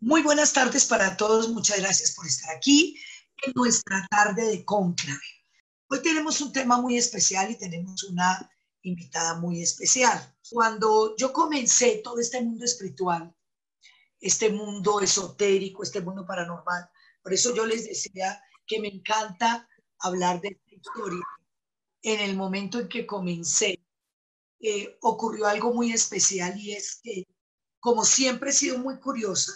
Muy buenas tardes para todos. Muchas gracias por estar aquí en nuestra tarde de conclave. Hoy tenemos un tema muy especial y tenemos una invitada muy especial. Cuando yo comencé todo este mundo espiritual, este mundo esotérico, este mundo paranormal, por eso yo les decía que me encanta hablar de esta historia. En el momento en que comencé, eh, ocurrió algo muy especial y es que, como siempre he sido muy curiosa,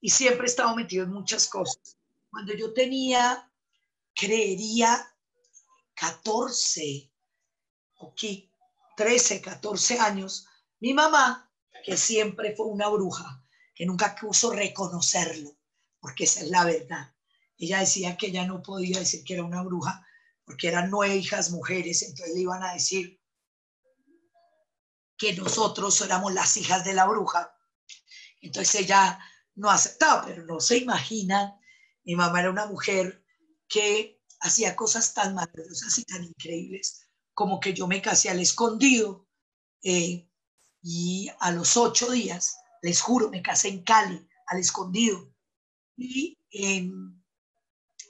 y siempre he estado metido en muchas cosas. Cuando yo tenía, creería, 14, o 13, 14 años, mi mamá, que siempre fue una bruja, que nunca quiso reconocerlo, porque esa es la verdad. Ella decía que ella no podía decir que era una bruja, porque eran nueve hijas mujeres, entonces le iban a decir que nosotros éramos las hijas de la bruja. Entonces ella no aceptaba, pero no se imaginan. Mi mamá era una mujer que hacía cosas tan maravillosas y tan increíbles como que yo me casé al escondido eh, y a los ocho días, les juro, me casé en Cali, al escondido. Y en,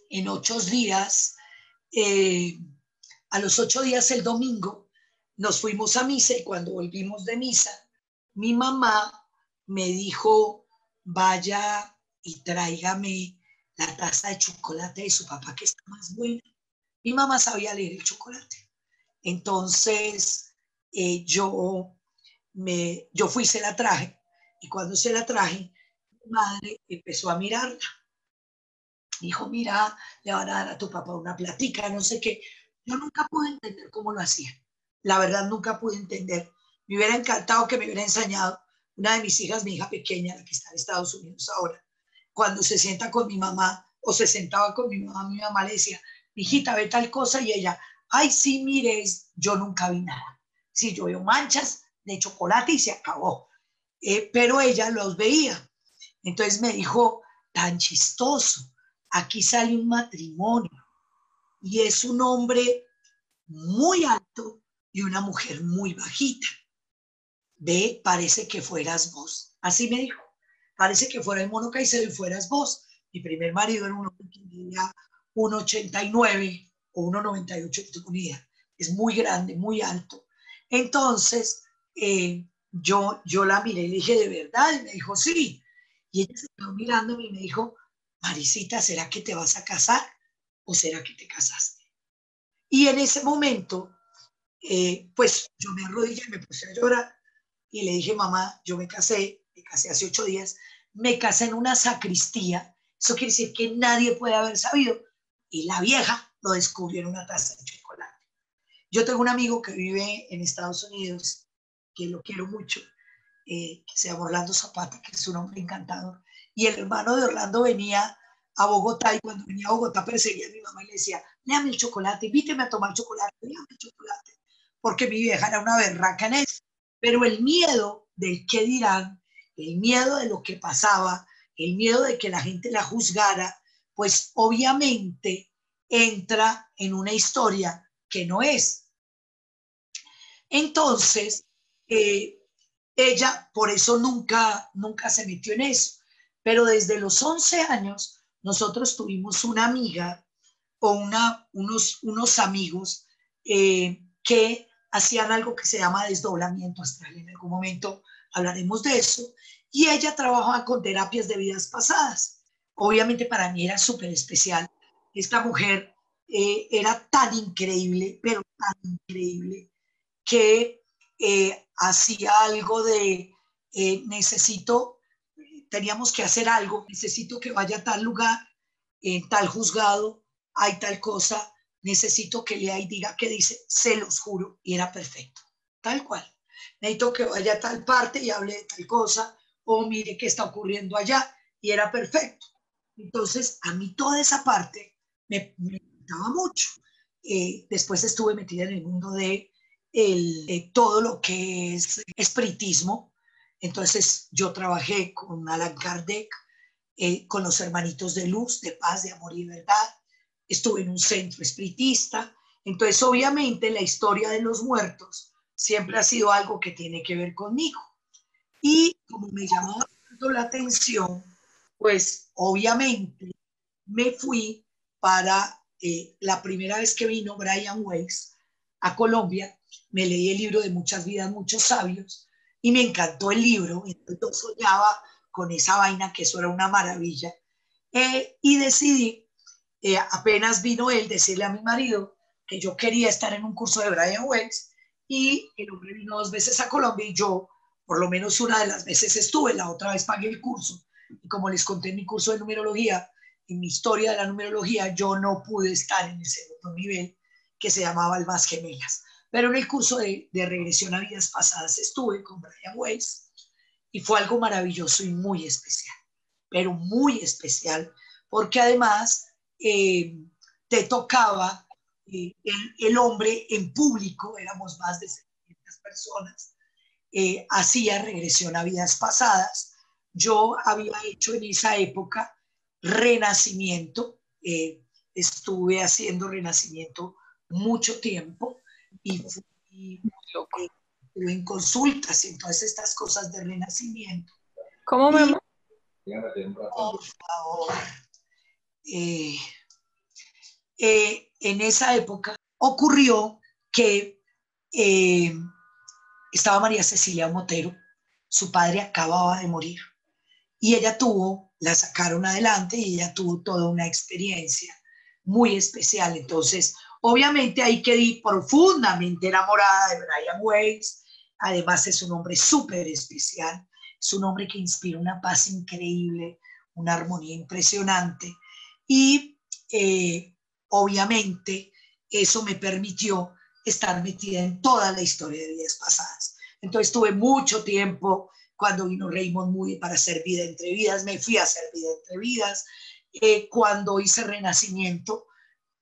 en ocho días, eh, a los ocho días el domingo, nos fuimos a misa y cuando volvimos de misa, mi mamá me dijo, vaya y tráigame la taza de chocolate de su papá que está más buena. Mi mamá sabía leer el chocolate. Entonces, eh, yo, me, yo fui se la traje. Y cuando se la traje, mi madre empezó a mirarla. Dijo, mira, le van a dar a tu papá una platica, no sé qué. Yo nunca pude entender cómo lo hacía. La verdad, nunca pude entender. Me hubiera encantado que me hubiera enseñado una de mis hijas, mi hija pequeña, la que está en Estados Unidos ahora, cuando se sienta con mi mamá o se sentaba con mi mamá, mi mamá le decía, hijita, ve tal cosa y ella, ay, sí, mires, yo nunca vi nada. Sí, yo veo manchas de chocolate y se acabó. Eh, pero ella los veía. Entonces me dijo, tan chistoso, aquí sale un matrimonio y es un hombre muy alto y una mujer muy bajita ve, parece que fueras vos. Así me dijo, parece que fuera el mono Caicedo y fueras vos. Mi primer marido era un que medía 1,89 o 1,98 unidad. Es muy grande, muy alto. Entonces, eh, yo, yo la miré y le dije, ¿de verdad? Y me dijo, sí. Y ella se quedó mirándome y me dijo, Marisita, ¿será que te vas a casar o será que te casaste? Y en ese momento, eh, pues yo me arrodillé y me puse a llorar y le dije, mamá, yo me casé, me casé hace ocho días, me casé en una sacristía, eso quiere decir que nadie puede haber sabido, y la vieja lo descubrió en una taza de chocolate. Yo tengo un amigo que vive en Estados Unidos, que lo quiero mucho, eh, que se llama Orlando Zapata, que es un hombre encantador, y el hermano de Orlando venía a Bogotá y cuando venía a Bogotá perseguía a mi mamá y le decía, léame el chocolate, invíteme a tomar chocolate, léame el chocolate, porque mi vieja era una berraca en eso. Pero el miedo del qué dirán, el miedo de lo que pasaba, el miedo de que la gente la juzgara, pues obviamente entra en una historia que no es. Entonces, eh, ella por eso nunca, nunca se metió en eso. Pero desde los 11 años, nosotros tuvimos una amiga o una, unos, unos amigos eh, que hacían algo que se llama desdoblamiento astral. En algún momento hablaremos de eso. Y ella trabajaba con terapias de vidas pasadas. Obviamente para mí era súper especial. Esta mujer eh, era tan increíble, pero tan increíble, que eh, hacía algo de eh, necesito, teníamos que hacer algo, necesito que vaya a tal lugar, en tal juzgado, hay tal cosa, necesito que lea y diga que dice, se los juro, y era perfecto, tal cual. Necesito que vaya a tal parte y hable de tal cosa, o mire qué está ocurriendo allá, y era perfecto. Entonces, a mí toda esa parte me, gustaba mucho. Eh, después estuve metida en el mundo de, todo lo que es espiritismo. Entonces, yo trabajé con Alan Kardec, eh, con los hermanitos de luz, de paz, de amor y verdad estuve en un centro espiritista. Entonces, obviamente, la historia de los muertos siempre ha sido algo que tiene que ver conmigo. Y como me llamó tanto la atención, pues obviamente me fui para eh, la primera vez que vino Brian Weiss a Colombia, me leí el libro de Muchas vidas, muchos sabios, y me encantó el libro, entonces soñaba con esa vaina, que eso era una maravilla, eh, y decidí, eh, apenas vino él, decirle a mi marido que yo quería estar en un curso de Brian Weiss, y el hombre vino dos veces a Colombia y yo, por lo menos una de las veces estuve, la otra vez pagué el curso, y como les conté en mi curso de numerología, en mi historia de la numerología, yo no pude estar en el segundo nivel que se llamaba Almas Gemelas. Pero en el curso de, regresión a vidas pasadas estuve con Brian Weiss y fue algo maravilloso y muy especial, pero muy especial, porque además eh, te tocaba eh, el, hombre en público, éramos más de 700 personas, eh, hacía regresión a vidas pasadas. Yo había hecho en esa época renacimiento, estuve haciendo renacimiento mucho tiempo y fui en consultas y en todas estas cosas de renacimiento. ¿Cómo me Por favor. Eh, eh, en esa época ocurrió que eh, estaba María Cecilia Motero, su padre acababa de morir y ella tuvo, la sacaron adelante y ella tuvo toda una experiencia muy especial. Entonces, Obviamente ahí quedé profundamente enamorada de Brian Weiss. Además es un hombre súper especial. Es un hombre que inspira una paz increíble, una armonía impresionante. Y eh, obviamente eso me permitió estar metida en toda la historia de vidas pasadas. Entonces tuve mucho tiempo cuando vino Raymond Moody para hacer vida entre vidas, me fui a hacer vida entre vidas. Eh, cuando hice Renacimiento,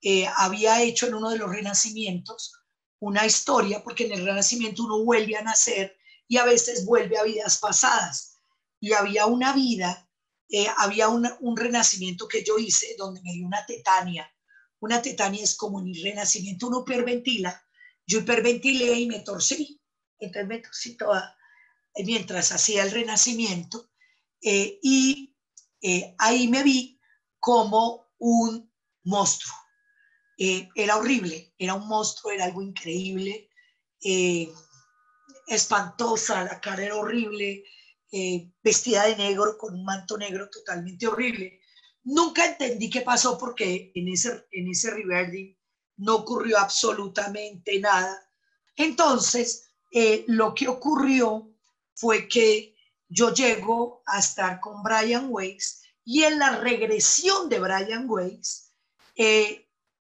eh, había hecho en uno de los renacimientos una historia, porque en el renacimiento uno vuelve a nacer y a veces vuelve a vidas pasadas. Y había una vida, eh, había un renacimiento que yo hice donde me dio una tetania. Una tetania es como el renacimiento uno hiperventila. Yo hiperventilé y me torcí. Entonces me torcí toda eh, mientras hacía el renacimiento. y ahí me vi como un monstruo eh, era horrible, era un monstruo, era algo increíble, eh, espantosa, la cara era horrible, eh, vestida de negro con un manto negro totalmente horrible. Nunca entendí qué pasó porque en ese, en ese reverding no ocurrió absolutamente nada. Entonces, lo que ocurrió fue que yo llego a estar con Brian Weiss y en la regresión de Brian Weiss,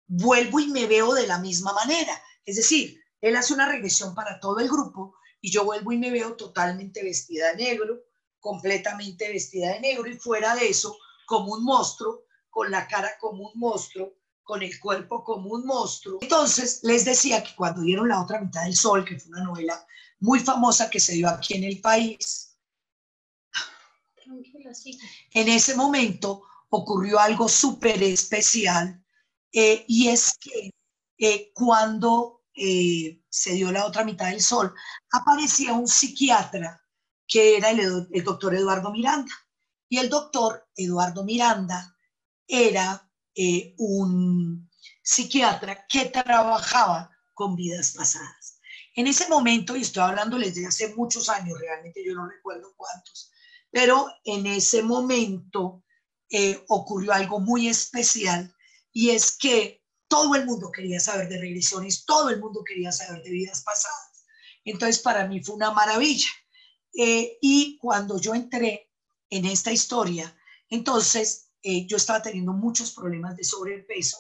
vuelvo y me veo de la misma manera. Es decir, él hace una regresión para todo el grupo y yo vuelvo y me veo totalmente vestida de negro, completamente vestida de negro y fuera de eso, como un monstruo, con la cara como un monstruo, con el cuerpo como un monstruo. Entonces, les decía que cuando dieron La otra mitad del sol, que fue una novela muy famosa que se dio aquí en el país, en ese momento ocurrió algo súper especial eh, y es que eh, cuando eh, se dio la otra mitad del sol, aparecía un psiquiatra que era el, doctor Eduardo Miranda. Y el doctor Eduardo Miranda era un psiquiatra que trabajaba con vidas pasadas. En ese momento, y estoy hablando desde hace muchos años, realmente yo no recuerdo cuántos, pero en ese momento ocurrió algo muy especial y es que todo el mundo quería saber de regresiones, todo el mundo quería saber de vidas pasadas. Entonces, para mí fue una maravilla. Eh, y cuando yo entré en esta historia, entonces eh, yo estaba teniendo muchos problemas de sobrepeso,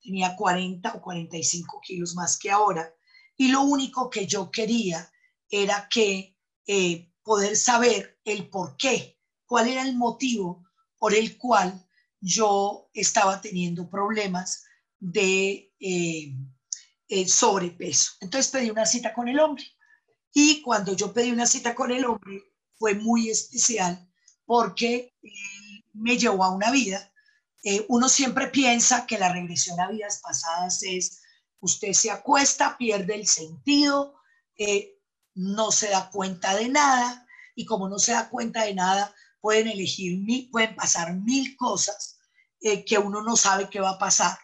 tenía 40 o 45 kilos más que ahora, y lo único que yo quería era que eh, poder saber el por qué, cuál era el motivo por el cual yo estaba teniendo problemas de eh, eh, sobrepeso. Entonces pedí una cita con el hombre. Y cuando yo pedí una cita con el hombre, fue muy especial porque me llevó a una vida. Eh, uno siempre piensa que la regresión a vidas pasadas es, usted se acuesta, pierde el sentido, no se da cuenta de nada y como no se da cuenta de nada, pueden elegir pueden pasar mil cosas eh, que uno no sabe qué va a pasar.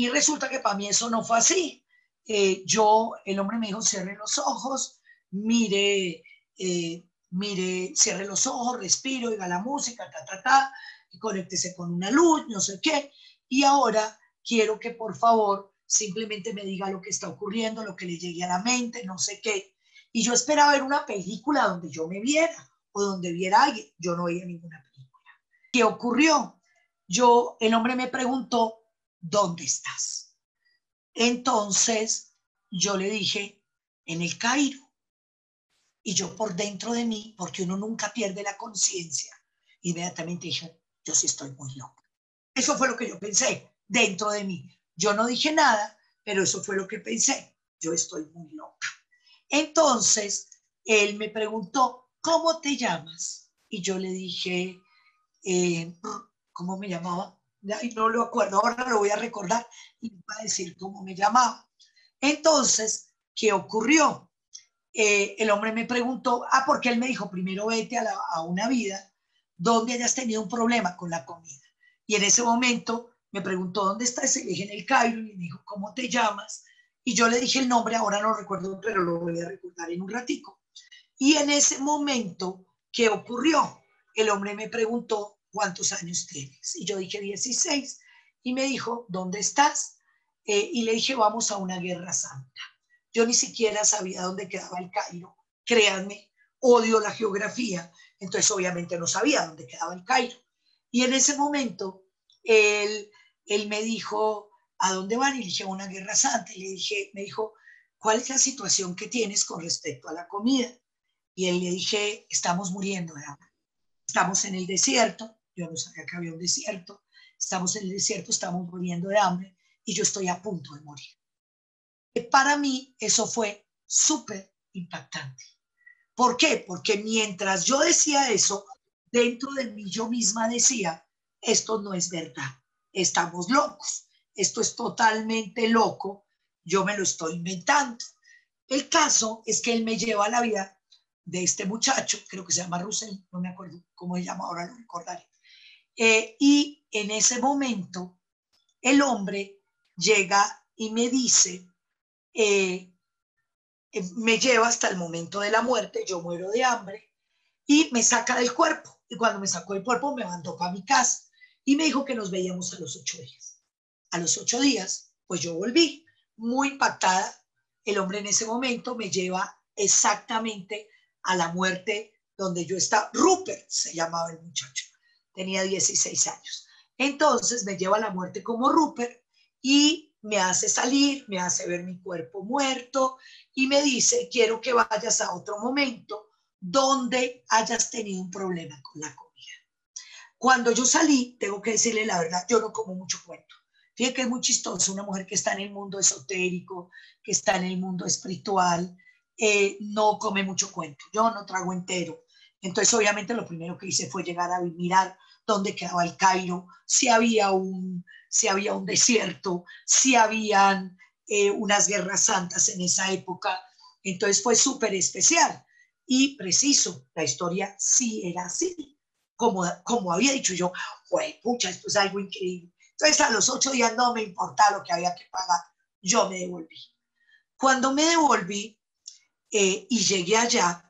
Y resulta que para mí eso no fue así. Eh, yo, el hombre me dijo, cierre los ojos, mire, eh, mire, cierre los ojos, respiro, oiga la música, ta, ta, ta, y conéctese con una luz, no sé qué. Y ahora quiero que por favor simplemente me diga lo que está ocurriendo, lo que le llegue a la mente, no sé qué. Y yo esperaba ver una película donde yo me viera o donde viera a alguien. Yo no veía ninguna película. ¿Qué ocurrió? Yo, el hombre me preguntó, ¿dónde estás? Entonces yo le dije, en el Cairo. Y yo por dentro de mí, porque uno nunca pierde la conciencia, inmediatamente dije, yo sí estoy muy loco. Eso fue lo que yo pensé dentro de mí. Yo no dije nada, pero eso fue lo que pensé. Yo estoy muy loca. Entonces, él me preguntó, ¿cómo te llamas? Y yo le dije, eh, ¿cómo me llamaba? Y no lo acuerdo, ahora lo voy a recordar y va a decir cómo me llamaba. Entonces, ¿qué ocurrió? Eh, el hombre me preguntó, ah, porque él me dijo, primero vete a, a una vida donde hayas tenido un problema con la comida. Y en ese momento me preguntó, ¿dónde estás? Le dije, en el Cairo, y me dijo, ¿cómo te llamas? Y yo le dije el nombre, ahora no recuerdo, pero lo voy a recordar en un ratico. Y en ese momento, ¿qué ocurrió? El hombre me preguntó, ¿cuántos años tienes? Y yo dije 16. Y me dijo, ¿dónde estás? Eh, y le dije, vamos a una guerra santa. Yo ni siquiera sabía dónde quedaba el Cairo. Créanme, odio la geografía. Entonces, obviamente, no sabía dónde quedaba el Cairo. Y en ese momento, él, él me dijo, ¿a dónde van? Y le dije, a una guerra santa. Y le dije, me dijo, ¿cuál es la situación que tienes con respecto a la comida? Y él le dije, estamos muriendo. Estamos en el desierto, yo no sabía que había un desierto, estamos en el desierto, estamos muriendo de hambre y yo estoy a punto de morir. Para mí eso fue súper impactante. ¿Por qué? Porque mientras yo decía eso, dentro de mí yo misma decía, esto no es verdad, estamos locos, esto es totalmente loco, yo me lo estoy inventando. El caso es que él me lleva a la vida de este muchacho, creo que se llama Russell, no me acuerdo cómo se llama, ahora lo recordaré. Eh, y en ese momento, el hombre llega y me dice, eh, eh, me lleva hasta el momento de la muerte, yo muero de hambre, y me saca del cuerpo. Y cuando me sacó del cuerpo, me mandó para mi casa y me dijo que nos veíamos a los ocho días. A los ocho días, pues yo volví muy impactada. El hombre en ese momento me lleva exactamente a la muerte donde yo estaba. Rupert se llamaba el muchacho, tenía 16 años. Entonces me lleva a la muerte como Rupert y me hace salir, me hace ver mi cuerpo muerto y me dice, quiero que vayas a otro momento donde hayas tenido un problema con la comida. Cuando yo salí, tengo que decirle la verdad, yo no como mucho cuento. Fíjate que es muy chistoso una mujer que está en el mundo esotérico, que está en el mundo espiritual, eh, no come mucho cuento. Yo no trago entero. Entonces, obviamente, lo primero que hice fue llegar a mirar dónde quedaba el Cairo, si había un, si había un desierto, si habían eh, unas guerras santas en esa época. Entonces fue súper especial y preciso. La historia sí era así, como, como había dicho yo, pucha, esto es algo increíble. Entonces a los ocho días no me importaba lo que había que pagar, yo me devolví. Cuando me devolví eh, y llegué allá,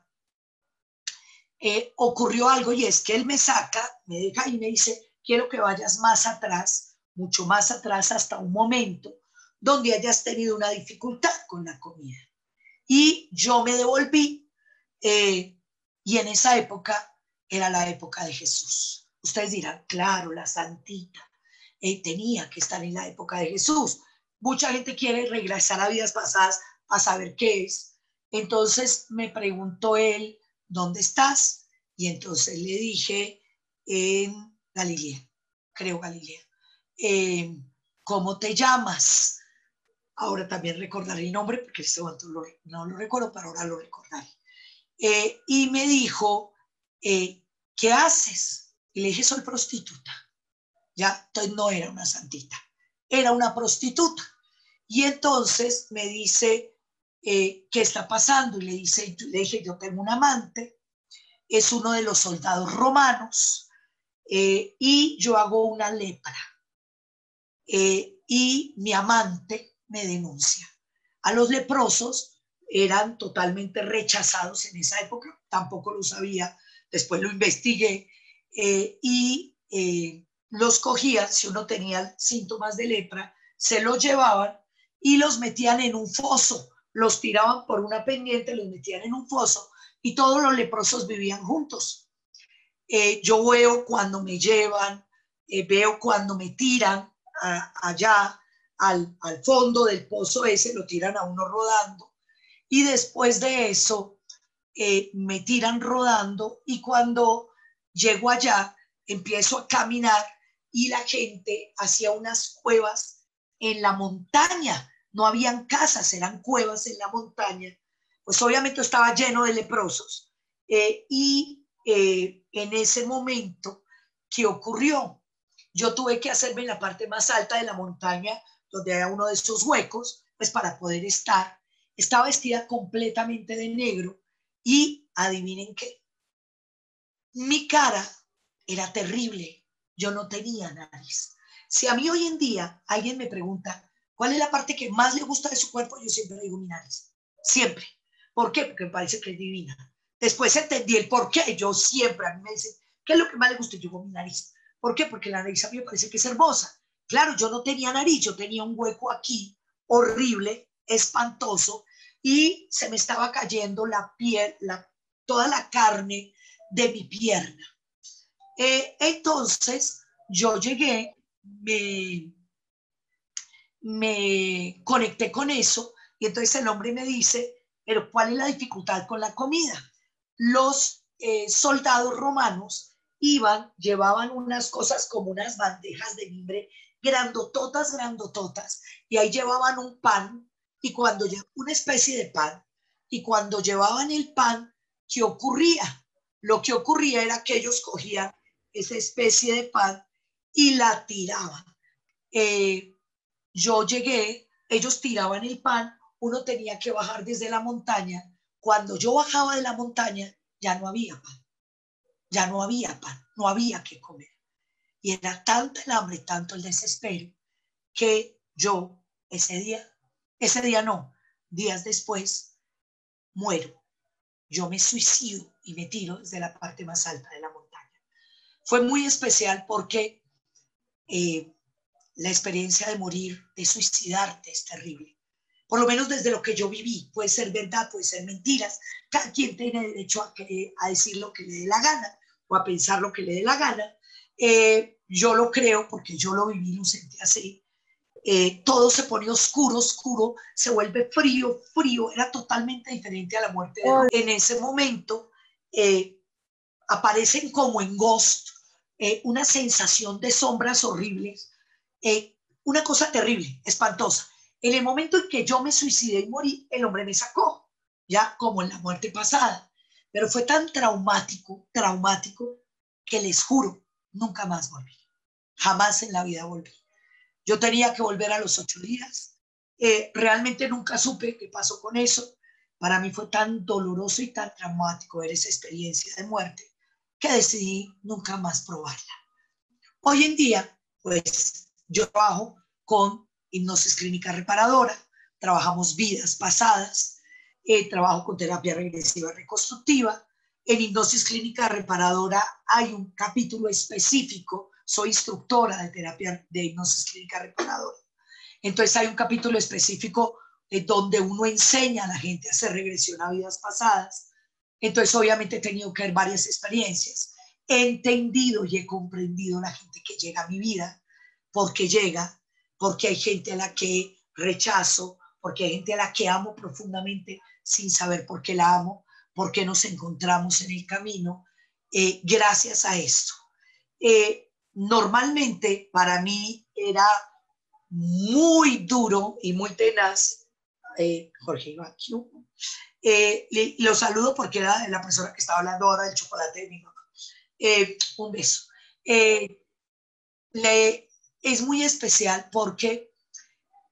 eh, ocurrió algo y es que él me saca, me deja y me dice, quiero que vayas más atrás, mucho más atrás hasta un momento donde hayas tenido una dificultad con la comida. Y yo me devolví eh, y en esa época era la época de Jesús. Ustedes dirán, claro, la santita eh, tenía que estar en la época de Jesús. Mucha gente quiere regresar a vidas pasadas a saber qué es. Entonces me preguntó él, ¿dónde estás? Y entonces le dije, en Galilea, creo Galilea. Eh, ¿Cómo te llamas? Ahora también recordaré el nombre, porque este momento no lo recuerdo, pero ahora lo recordaré. Eh, y me dijo, eh, ¿qué haces? Y le dije, soy prostituta. Ya, entonces no era una santita, era una prostituta. Y entonces me dice, eh, ¿qué está pasando? Y le, dice, le dije, yo tengo un amante, es uno de los soldados romanos eh, y yo hago una lepra eh, y mi amante me denuncia. A los leprosos eran totalmente rechazados en esa época, tampoco lo sabía, después lo investigué eh, y los cogían, si uno tenía síntomas de lepra, se los llevaban y los metían en un foso, los tiraban por una pendiente, los metían en un foso y todos los leprosos vivían juntos. Eh, yo veo cuando me llevan, eh, veo cuando me tiran allá al, fondo del pozo ese, lo tiran a uno rodando. Y después de eso, eh, me tiran rodando y cuando llego allá, empiezo a caminar y la gente hacía unas cuevas en la montaña. No habían casas, eran cuevas en la montaña. Pues obviamente estaba lleno de leprosos. y eh, en ese momento ¿qué ocurrió. Yo tuve que hacerme en la parte más alta de la montaña, donde hay uno de esos huecos, pues para poder estar. Estaba vestida completamente de negro y adivinen qué. Mi cara era terrible. Yo no tenía nariz. Si a mí hoy en día alguien me pregunta cuál es la parte que más le gusta de su cuerpo, yo siempre digo mi nariz. Siempre. ¿Por qué? Porque me parece que es divina. Después entendí el por qué. Yo siempre, a mí me dicen, ¿qué es lo que más le gusta? Yo digo mi nariz. ¿Por qué? Porque la nariz a mí me parece que es hermosa. Claro, yo no tenía nariz, yo tenía un hueco aquí, horrible, espantoso, y se me estaba cayendo la piel, toda la carne de mi pierna. Eh, entonces, yo llegué, me, me conecté con eso, y entonces el hombre me dice, pero ¿cuál es la dificultad con la comida? los eh, soldados romanos iban, llevaban unas cosas como unas bandejas de mimbre grandototas, grandototas, y ahí llevaban un pan, y cuando una especie de pan, y cuando llevaban el pan, ¿qué ocurría? Lo que ocurría era que ellos cogían esa especie de pan y la tiraban. Eh, yo llegué, ellos tiraban el pan, uno tenía que bajar desde la montaña cuando yo bajaba de la montaña, ya no había pan, ya no había pan, no había que comer. Y era tanto el hambre, tanto el desespero, que yo ese día, ese día no, días después, muero. Yo me suicido y me tiro desde la parte más alta de la montaña. Fue muy especial porque eh, la experiencia de morir, de suicidarte, es terrible por lo menos desde lo que yo viví. Puede ser verdad, puede ser mentiras. Cada quien tiene derecho a, a decir lo que le dé la gana o a pensar lo que le dé la gana. Eh, yo lo creo porque yo lo viví, lo sentí así. Eh, todo se pone oscuro, oscuro, se vuelve frío, frío, era totalmente diferente a la muerte de En ese momento eh, aparecen como en Ghost una sensación de sombras horribles, una cosa terrible, espantosa. En el momento en que yo me suicidé y morí, el hombre me sacó, ya como en la muerte pasada. Pero fue tan traumático, traumático, que les juro, nunca más volví. Jamás en la vida volví. Yo tenía que volver a los ocho días. Eh, realmente nunca supe qué pasó con eso. Para mí fue tan doloroso y tan traumático ver esa experiencia de muerte que decidí nunca más probarla. Hoy en día, pues yo trabajo con hipnosis clínica reparadora, trabajamos vidas pasadas, eh, trabajo con terapia regresiva reconstructiva. En hipnosis clínica reparadora hay un capítulo específico, soy instructora de terapia de hipnosis clínica reparadora. Entonces hay un capítulo específico eh, donde uno enseña a la gente a hacer regresión a vidas pasadas. Entonces obviamente he tenido que ver varias experiencias. He entendido y he comprendido la gente que llega a mi vida, porque llega porque hay gente a la que rechazo, porque hay gente a la que amo profundamente sin saber por qué la amo, por qué nos encontramos en el camino, eh, gracias a esto. Eh, normalmente para mí era muy duro y muy tenaz, eh, Jorge eh, lo saludo porque era la persona que estaba hablando ahora del chocolate de mi mamá. un beso. le, es muy especial porque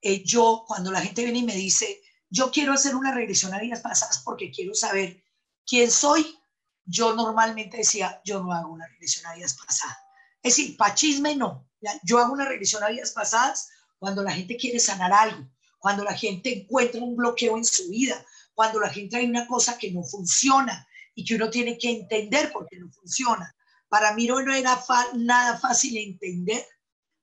eh, yo, cuando la gente viene y me dice, yo quiero hacer una regresión a vidas pasadas porque quiero saber quién soy, yo normalmente decía, yo no hago una regresión a vidas pasadas. Es decir, para chisme no. Yo hago una regresión a vidas pasadas cuando la gente quiere sanar algo, cuando la gente encuentra un bloqueo en su vida, cuando la gente hay una cosa que no funciona y que uno tiene que entender por qué no funciona. Para mí no era nada fácil entender,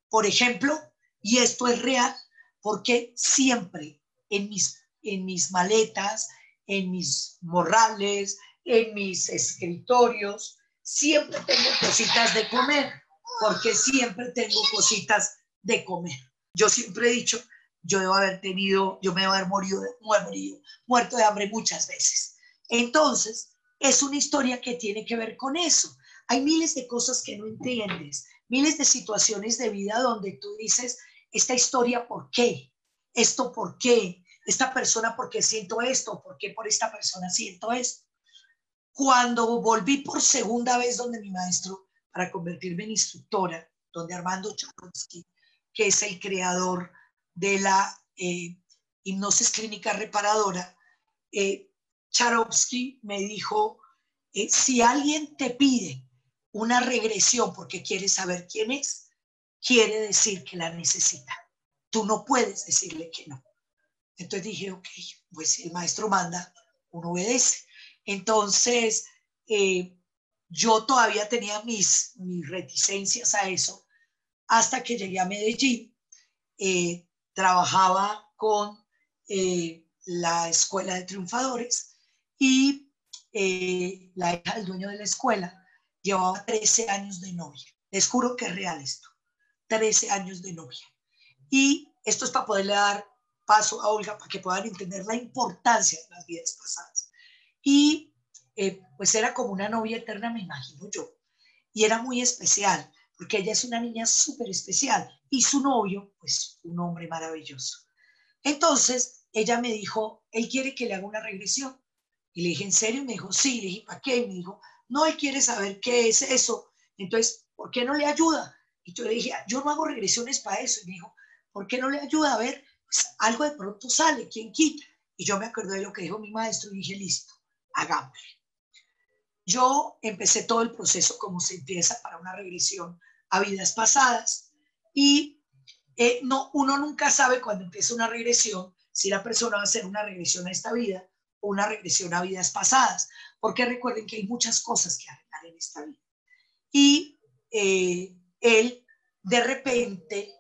por ejemplo, y esto es real, porque siempre en mis, en mis maletas, en mis morrales, en mis escritorios, siempre tengo cositas de comer, porque siempre tengo cositas de comer. Yo siempre he dicho, yo debo haber tenido, yo me debo haber morido, morido, muerto de hambre muchas veces. Entonces, es una historia que tiene que ver con eso. Hay miles de cosas que no entiendes, miles de situaciones de vida donde tú dices, esta historia, ¿por qué? ¿Esto por qué? ¿Esta persona por qué siento esto? ¿Por qué por esta persona siento esto? Cuando volví por segunda vez donde mi maestro para convertirme en instructora, donde Armando Chakovsky, que es el creador de la eh, hipnosis clínica reparadora, eh, me dijo, eh, si alguien te pide una regresión porque quiere saber quién es, quiere decir que la necesita. Tú no puedes decirle que no. Entonces dije, ok, pues si el maestro manda, uno obedece. Entonces, yo todavía tenía mis, reticencias a eso hasta que llegué a Medellín trabajaba con eh, la Escuela de Triunfadores y eh, la hija del dueño de la escuela llevaba 13 años de novia. Les juro que es real esto, 13 años de novia. Y esto es para poderle dar paso a Olga para que puedan entender la importancia de las vidas pasadas. Y eh, pues era como una novia eterna, me imagino yo. Y era muy especial porque ella es una niña súper especial y su novio, pues un hombre maravilloso. Entonces, ella me dijo, él quiere que le haga una regresión. Y le dije, ¿en serio? me dijo, sí. Le dije, ¿para qué? Y me dijo, no, él quiere saber qué es eso. Entonces, ¿por qué no le ayuda? Y yo le dije, yo no hago regresiones para eso. Y me dijo, ¿por qué no le ayuda? A ver, pues algo de pronto sale, ¿quién quita? Y yo me acordé de lo que dijo mi maestro y dije, listo, hagámosle. Yo empecé todo el proceso como se empieza para una regresión a vidas pasadas y eh, no, uno nunca sabe cuando empieza una regresión si la persona va a hacer una regresión a esta vida o una regresión a vidas pasadas, porque recuerden que hay muchas cosas que arreglar en esta vida. Y eh, él de repente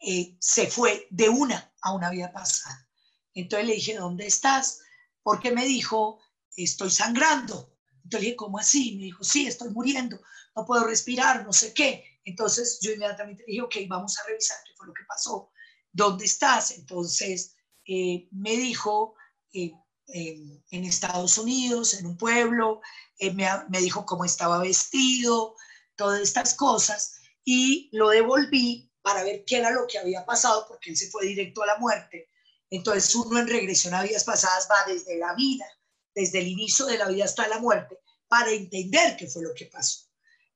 eh, se fue de una a una vida pasada. Entonces le dije, ¿dónde estás? Porque me dijo, estoy sangrando. Entonces le dije, ¿cómo así? Me dijo, sí, estoy muriendo, no puedo respirar, no sé qué. Entonces yo inmediatamente dije, ok, vamos a revisar qué fue lo que pasó, ¿dónde estás? Entonces eh, me dijo, eh, en Estados Unidos, en un pueblo, eh, me, me dijo cómo estaba vestido, todas estas cosas, y lo devolví para ver qué era lo que había pasado, porque él se fue directo a la muerte. Entonces uno en regresión a vidas pasadas va desde la vida desde el inicio de la vida hasta la muerte para entender qué fue lo que pasó.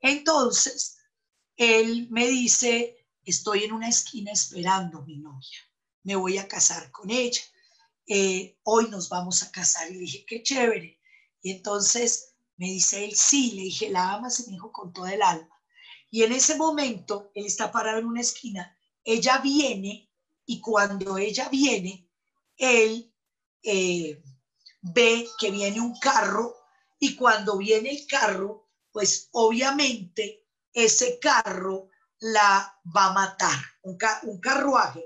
Entonces, él me dice, estoy en una esquina esperando a mi novia, me voy a casar con ella, eh, hoy nos vamos a casar. Y dije, qué chévere. Y entonces me dice él, sí, le dije, la amas y me dijo con todo el alma. Y en ese momento, él está parado en una esquina, ella viene y cuando ella viene, él eh, ve que viene un carro y cuando viene el carro, pues obviamente ese carro la va a matar, un, carruaje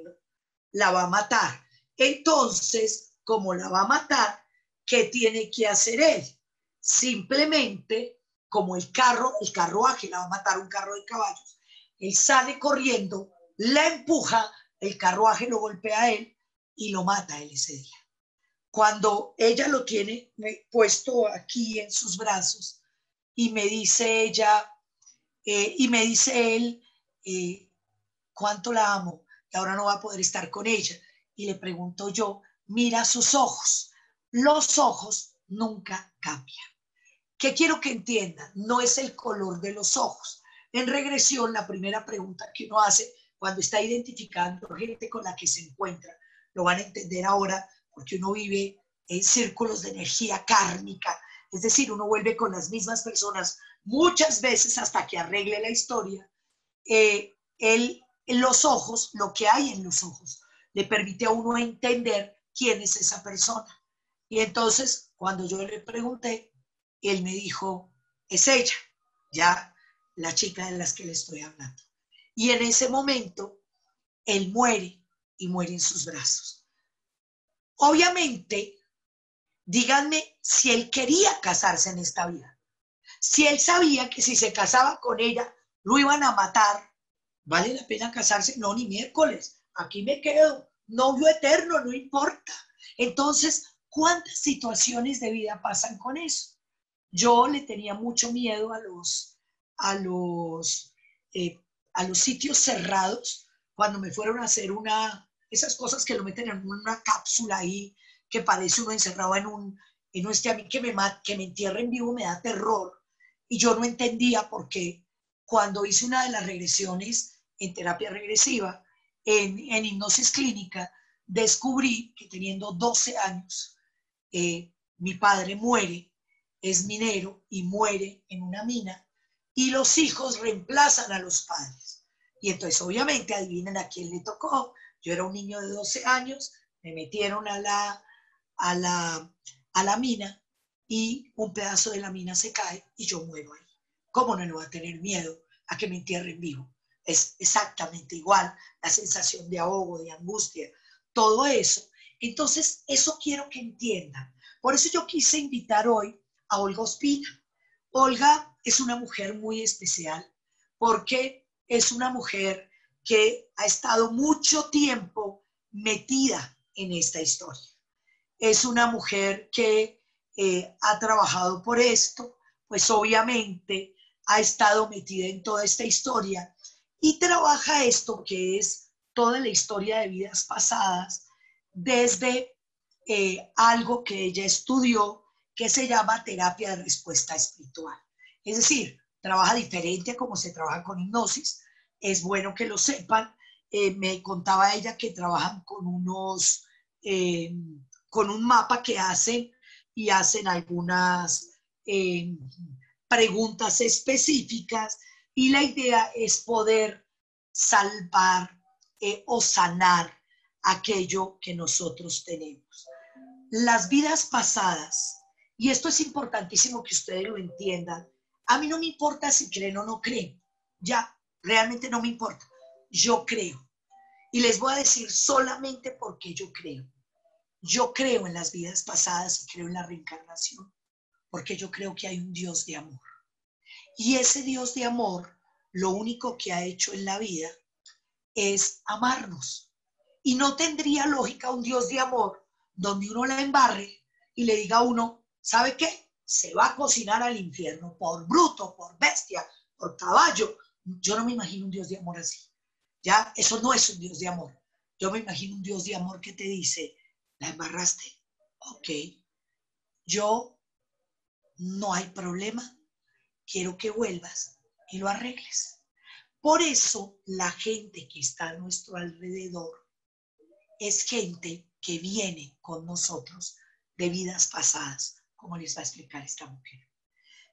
la va a matar. Entonces, como la va a matar, ¿qué tiene que hacer él? Simplemente, como el carro, el carruaje la va a matar un carro de caballos, él sale corriendo, la empuja, el carruaje lo golpea a él y lo mata él ese día cuando ella lo tiene puesto aquí en sus brazos y me dice ella, eh, y me dice él, eh, cuánto la amo y ahora no va a poder estar con ella. Y le pregunto yo, mira sus ojos, los ojos nunca cambian. ¿Qué quiero que entiendan? No es el color de los ojos. En regresión, la primera pregunta que uno hace cuando está identificando gente con la que se encuentra, lo van a entender ahora porque uno vive en círculos de energía kármica, es decir, uno vuelve con las mismas personas muchas veces hasta que arregle la historia, eh, en los ojos, lo que hay en los ojos, le permite a uno entender quién es esa persona. Y entonces, cuando yo le pregunté, él me dijo, es ella, ya la chica de las que le estoy hablando. Y en ese momento, él muere y muere en sus brazos. Obviamente, díganme si él quería casarse en esta vida. Si él sabía que si se casaba con ella, lo iban a matar, ¿vale la pena casarse? No, ni miércoles. Aquí me quedo. Novio eterno, no importa. Entonces, ¿cuántas situaciones de vida pasan con eso? Yo le tenía mucho miedo a los, a los, eh, a los sitios cerrados cuando me fueron a hacer una, esas cosas que lo meten en una cápsula ahí, que parece uno encerrado en un, en este a mí que me, que me entierren vivo me da terror. Y yo no entendía por qué cuando hice una de las regresiones en terapia regresiva, en, en hipnosis clínica, descubrí que teniendo 12 años, eh, mi padre muere, es minero y muere en una mina, y los hijos reemplazan a los padres. Y entonces, obviamente, adivinen a quién le tocó. Yo era un niño de 12 años, me metieron a la, a la, a la mina y un pedazo de la mina se cae y yo muero ahí. ¿Cómo no le voy a tener miedo a que me entierren vivo? Es exactamente igual, la sensación de ahogo, de angustia, todo eso. Entonces, eso quiero que entiendan. Por eso yo quise invitar hoy a Olga Ospina. Olga es una mujer muy especial porque es una mujer que ha estado mucho tiempo metida en esta historia. Es una mujer que eh, ha trabajado por esto, pues obviamente ha estado metida en toda esta historia y trabaja esto que es toda la historia de vidas pasadas desde eh, algo que ella estudió que se llama terapia de respuesta espiritual. Es decir, trabaja diferente a como se trabaja con hipnosis. Es bueno que lo sepan. Eh, me contaba ella que trabajan con unos, eh, con un mapa que hacen y hacen algunas preguntas específicas y la idea es poder salvar eh, o sanar aquello que nosotros tenemos. Las vidas pasadas, y esto es importantísimo que ustedes lo entiendan, a mí no me importa si creen o no creen, ya, realmente no me importa, yo creo. Y les voy a decir solamente porque yo creo. Yo creo en las vidas pasadas y creo en la reencarnación, porque yo creo que hay un Dios de amor. Y ese Dios de amor, lo único que ha hecho en la vida es amarnos. Y no tendría lógica un Dios de amor donde uno la embarre y le diga a uno, ¿sabe qué? Se va a cocinar al infierno por bruto, por bestia, por caballo. Yo no me imagino un Dios de amor así. Ya, eso no es un Dios de amor. Yo me imagino un Dios de amor que te dice, la embarraste. Ok, yo no hay problema. Quiero que vuelvas y lo arregles. Por eso la gente que está a nuestro alrededor es gente que viene con nosotros de vidas pasadas, como les va a explicar esta mujer.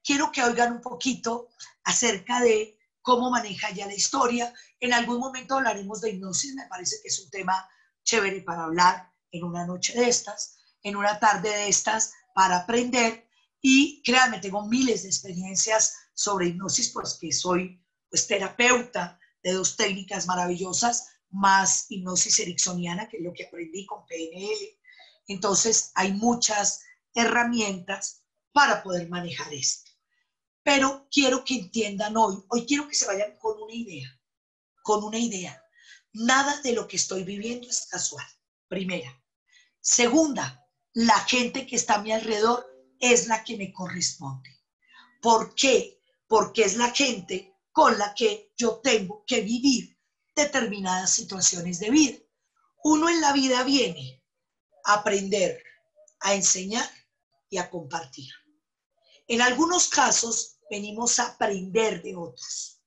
Quiero que oigan un poquito acerca de cómo maneja ya la historia. En algún momento hablaremos de hipnosis, me parece que es un tema chévere para hablar en una noche de estas, en una tarde de estas, para aprender. Y créanme, tengo miles de experiencias sobre hipnosis, pues que soy pues terapeuta de dos técnicas maravillosas, más hipnosis ericksoniana, que es lo que aprendí con PNL. Entonces, hay muchas herramientas para poder manejar esto. Pero quiero que entiendan hoy, hoy quiero que se vayan con una idea, con una idea. Nada de lo que estoy viviendo es casual, primera. Segunda, la gente que está a mi alrededor es la que me corresponde. ¿Por qué? Porque es la gente con la que yo tengo que vivir determinadas situaciones de vida. Uno en la vida viene a aprender, a enseñar y a compartir. En algunos casos venimos a aprender de otros.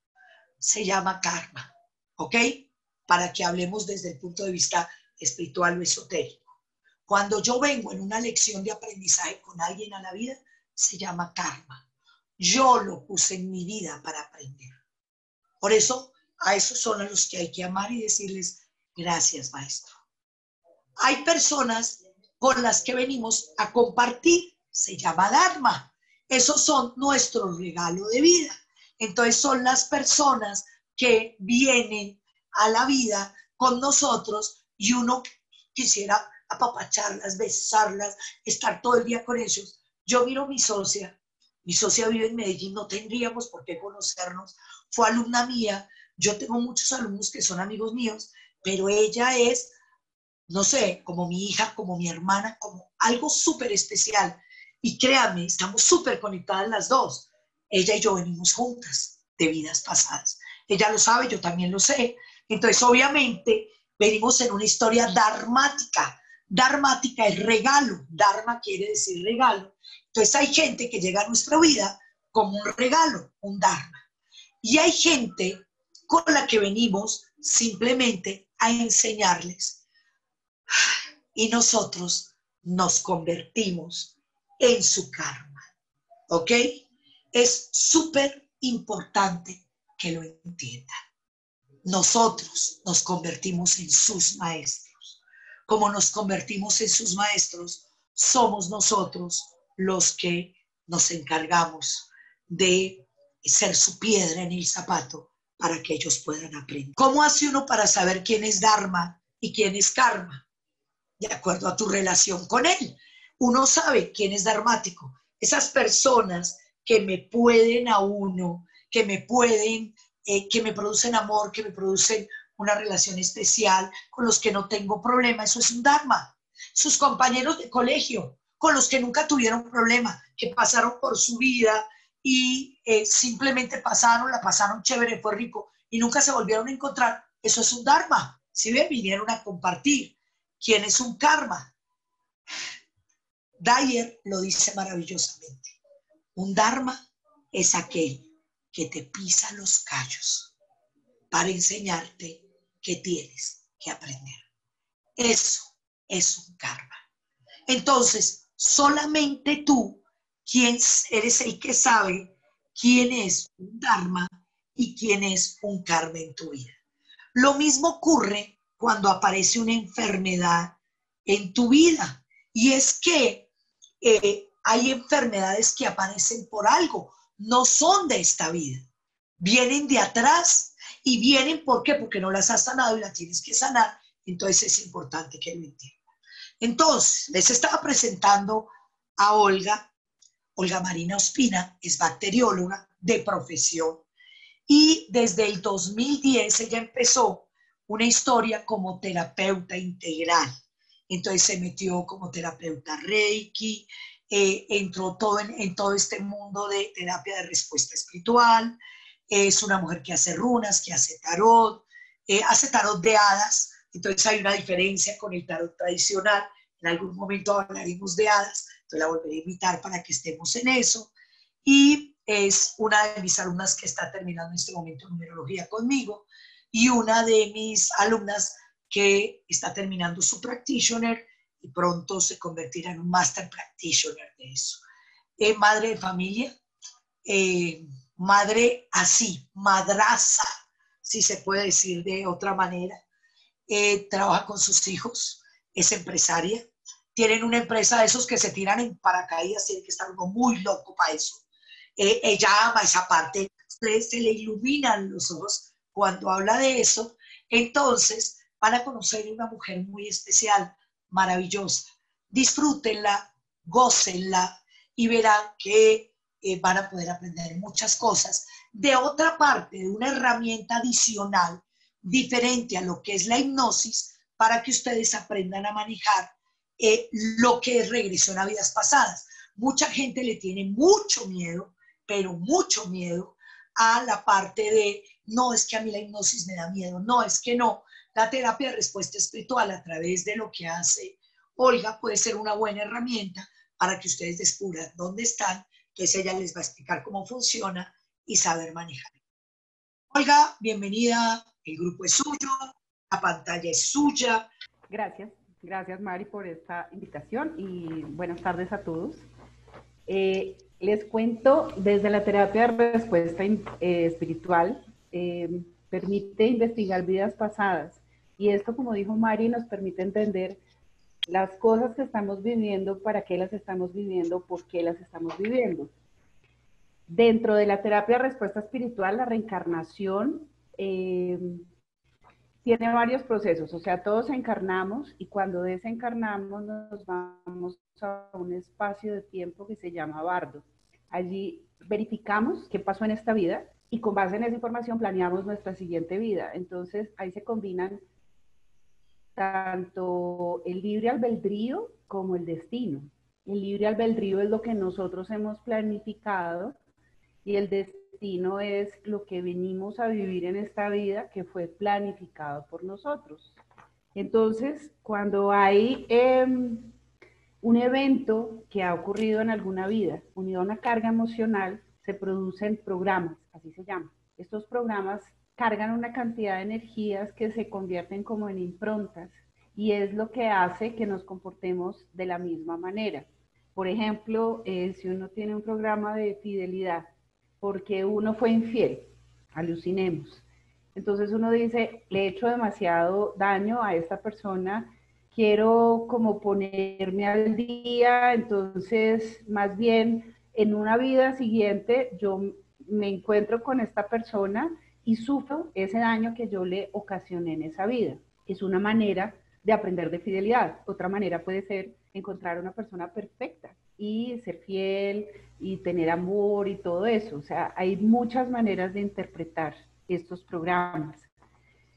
Se llama karma, ¿ok? Para que hablemos desde el punto de vista espiritual o esotérico. Cuando yo vengo en una lección de aprendizaje con alguien a la vida, se llama karma. Yo lo puse en mi vida para aprender. Por eso, a esos son a los que hay que amar y decirles, gracias, maestro. Hay personas con las que venimos a compartir, se llama Dharma. Esos son nuestro regalo de vida. Entonces son las personas que vienen a la vida con nosotros y uno quisiera apapacharlas, besarlas, estar todo el día con ellos. Yo miro a mi socia, mi socia vive en Medellín, no tendríamos por qué conocernos, fue alumna mía, yo tengo muchos alumnos que son amigos míos, pero ella es, no sé, como mi hija, como mi hermana, como algo súper especial. Y créame, estamos súper conectadas las dos. Ella y yo venimos juntas de vidas pasadas. Ella lo sabe, yo también lo sé. Entonces, obviamente, venimos en una historia dharmática. Dharmática es regalo. Dharma quiere decir regalo. Entonces, hay gente que llega a nuestra vida como un regalo, un dharma. Y hay gente con la que venimos simplemente a enseñarles. Y nosotros nos convertimos en su karma. ¿Ok? Es súper importante que lo entiendan nosotros nos convertimos en sus maestros. Como nos convertimos en sus maestros, somos nosotros los que nos encargamos de ser su piedra en el zapato para que ellos puedan aprender. ¿Cómo hace uno para saber quién es Dharma y quién es Karma? De acuerdo a tu relación con él. Uno sabe quién es dharmático. Esas personas que me pueden a uno, que me pueden eh, que me producen amor, que me producen una relación especial, con los que no tengo problema, eso es un Dharma. Sus compañeros de colegio, con los que nunca tuvieron problema, que pasaron por su vida y eh, simplemente pasaron, la pasaron chévere, fue rico y nunca se volvieron a encontrar, eso es un Dharma. Si ven, vinieron a compartir. ¿Quién es un karma? Dyer lo dice maravillosamente. Un Dharma es aquel que te pisa los callos para enseñarte que tienes que aprender. Eso es un karma. Entonces, solamente tú, quien eres el que sabe quién es un dharma y quién es un karma en tu vida. Lo mismo ocurre cuando aparece una enfermedad en tu vida. Y es que eh, hay enfermedades que aparecen por algo no son de esta vida. Vienen de atrás y vienen, ¿por? Porque no las has sanado y las tienes que sanar. Entonces es importante que lo entiendan. Entonces, les estaba presentando a Olga. Olga Marina Ospina es bacterióloga de profesión y desde el 2010 ella empezó una historia como terapeuta integral. Entonces se metió como terapeuta Reiki, eh, entró todo en, todo este mundo de terapia de respuesta espiritual. Es una mujer que hace runas, que hace tarot, eh, hace tarot de hadas. Entonces hay una diferencia con el tarot tradicional. En algún momento hablaremos de hadas, entonces la volveré a invitar para que estemos en eso. Y es una de mis alumnas que está terminando en este momento numerología conmigo y una de mis alumnas que está terminando su practitioner y pronto se convertirá en un master practitioner de eso. Eh, madre de familia, eh, madre así, madraza, si se puede decir de otra manera. Eh, trabaja con sus hijos, es empresaria. Tienen una empresa de esos que se tiran en paracaídas, tiene que estar uno muy loco para eso. ella ama esa parte, se le iluminan los ojos cuando habla de eso. Entonces, van a conocer una mujer muy especial, maravillosa. Disfrútenla, gócenla y verán que eh, van a poder aprender muchas cosas. De otra parte, de una herramienta adicional diferente a lo que es la hipnosis para que ustedes aprendan a manejar eh, lo que es regresión a vidas pasadas. Mucha gente le tiene mucho miedo, pero mucho miedo a la parte de, no es que a mí la hipnosis me da miedo, no, es que no, la terapia de respuesta espiritual a través de lo que hace Olga puede ser una buena herramienta para que ustedes descubran dónde están. Entonces ella les va a explicar cómo funciona y saber manejar. Olga, bienvenida. El grupo es suyo, la pantalla es suya. Gracias, gracias Mari por esta invitación y buenas tardes a todos. Eh, les cuento, desde la terapia de respuesta eh, espiritual, eh, permite investigar vidas pasadas. Y esto, como dijo Mari, nos permite entender las cosas que estamos viviendo, para qué las estamos viviendo, por qué las estamos viviendo. Dentro de la terapia de respuesta espiritual, la reencarnación eh, tiene varios procesos, o sea, todos encarnamos y cuando desencarnamos nos vamos a un espacio de tiempo que se llama bardo. Allí verificamos qué pasó en esta vida y con base en esa información planeamos nuestra siguiente vida. Entonces ahí se combinan tanto el libre albedrío como el destino. El libre albedrío es lo que nosotros hemos planificado y el destino es lo que venimos a vivir en esta vida que fue planificado por nosotros. Entonces, cuando hay em, un evento que ha ocurrido en alguna vida, unido a una carga emocional, se producen programas, así se llama. Estos programas cargan una cantidad de energías que se convierten como en improntas y es lo que hace que nos comportemos de la misma manera. Por ejemplo, eh, si uno tiene un programa de fidelidad porque uno fue infiel, alucinemos. Entonces uno dice, le he hecho demasiado daño a esta persona, quiero como ponerme al día, entonces más bien en una vida siguiente yo me encuentro con esta persona y sufro ese daño que yo le ocasioné en esa vida. Es una manera de aprender de fidelidad. Otra manera puede ser encontrar una persona perfecta y ser fiel y tener amor y todo eso. O sea, hay muchas maneras de interpretar estos programas.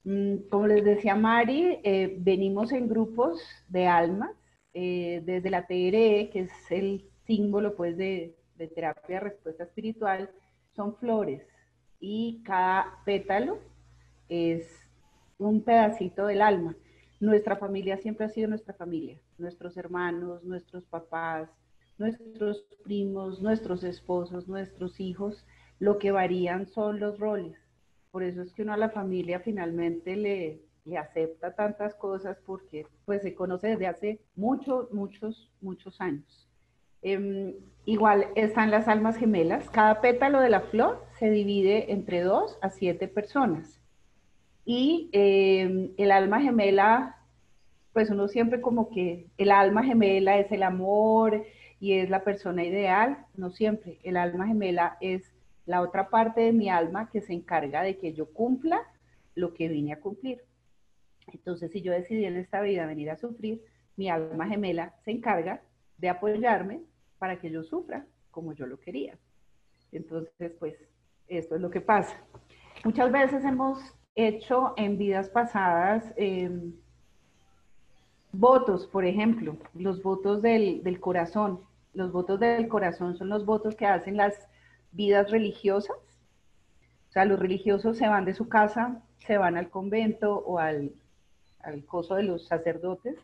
Mm, como les decía Mari, eh, venimos en grupos de almas, eh, desde la TRE, que es el símbolo pues de, de terapia respuesta espiritual, son flores y cada pétalo es un pedacito del alma. Nuestra familia siempre ha sido nuestra familia, nuestros hermanos, nuestros papás, nuestros primos, nuestros esposos, nuestros hijos, lo que varían son los roles. Por eso es que uno a la familia finalmente le, le acepta tantas cosas porque pues se conoce desde hace muchos, muchos, muchos años. Em, igual están las almas gemelas. Cada pétalo de la flor se divide entre dos a siete personas. Y em, el alma gemela, pues uno siempre como que el alma gemela es el amor y es la persona ideal. No siempre. El alma gemela es la otra parte de mi alma que se encarga de que yo cumpla lo que vine a cumplir. Entonces, si yo decidí en esta vida venir a sufrir, mi alma gemela se encarga de apoyarme para que yo sufra como yo lo quería. Entonces, pues, esto es lo que pasa. Muchas veces hemos hecho en vidas pasadas em, votos, por ejemplo, los votos del, del corazón. Los votos del corazón son los votos que hacen las vidas religiosas. O sea, los religiosos se van de su casa, se van al convento o al, al coso de los sacerdotes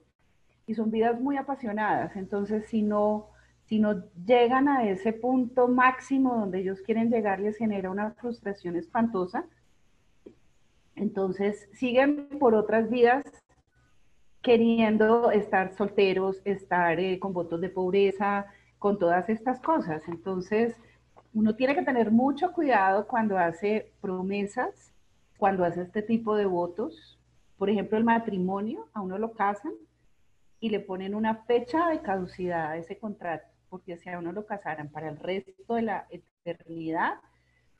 y son vidas muy apasionadas. Entonces, si no, si no llegan a ese punto máximo donde ellos quieren llegar, les genera una frustración espantosa. Entonces, siguen por otras vidas queriendo estar solteros, estar eh, con votos de pobreza, con todas estas cosas. Entonces, uno tiene que tener mucho cuidado cuando hace promesas, cuando hace este tipo de votos. Por ejemplo, el matrimonio, a uno lo casan y le ponen una fecha de caducidad a ese contrato, porque si a uno lo casaran para el resto de la eternidad,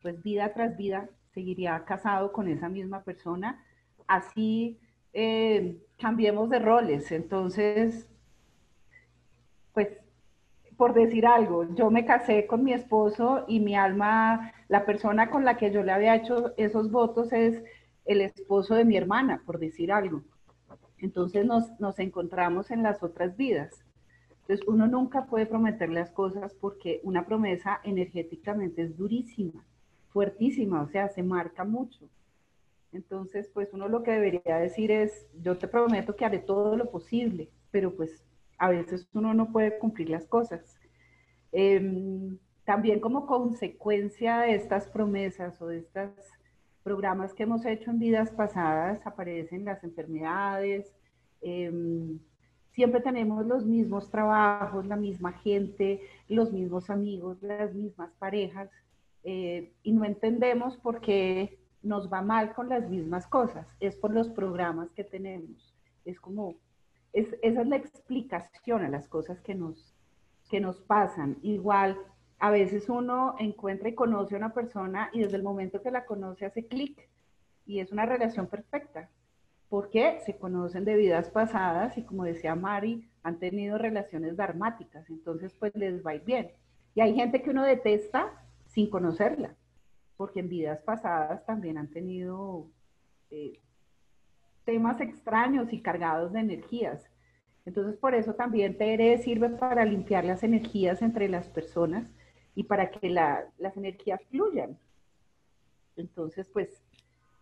pues vida tras vida seguiría casado con esa misma persona. Así eh, cambiemos de roles. Entonces, pues, por decir algo, yo me casé con mi esposo y mi alma, la persona con la que yo le había hecho esos votos es el esposo de mi hermana, por decir algo. Entonces nos, encontramos en las otras vidas. Entonces uno nunca puede prometer las cosas porque una promesa energéticamente es durísima, fuertísima, o sea, se marca mucho. Entonces, pues uno lo que debería decir es, yo te prometo que haré todo lo posible, pero pues a veces uno no puede cumplir las cosas. Em, también como consecuencia de estas promesas o de estas programas que hemos hecho en vidas pasadas aparecen las enfermedades, em, siempre tenemos los mismos trabajos, la misma gente, los mismos amigos, las mismas parejas, eh, y no entendemos por qué nos va mal con las mismas cosas. Es por los programas que tenemos. Es como, es, esa es la explicación a las cosas que nos, que nos pasan. Igual, a veces uno encuentra y conoce a una persona y desde el momento que la conoce hace clic y es una relación perfecta porque se conocen de vidas pasadas y como decía Mari, han tenido relaciones dramáticas, entonces pues les va a ir bien. Y hay gente que uno detesta sin conocerla, porque en vidas pasadas también han tenido eh, temas extraños y cargados de energías. Entonces por eso también TR sirve para limpiar las energías entre las personas y para que las energías fluyan. Entonces pues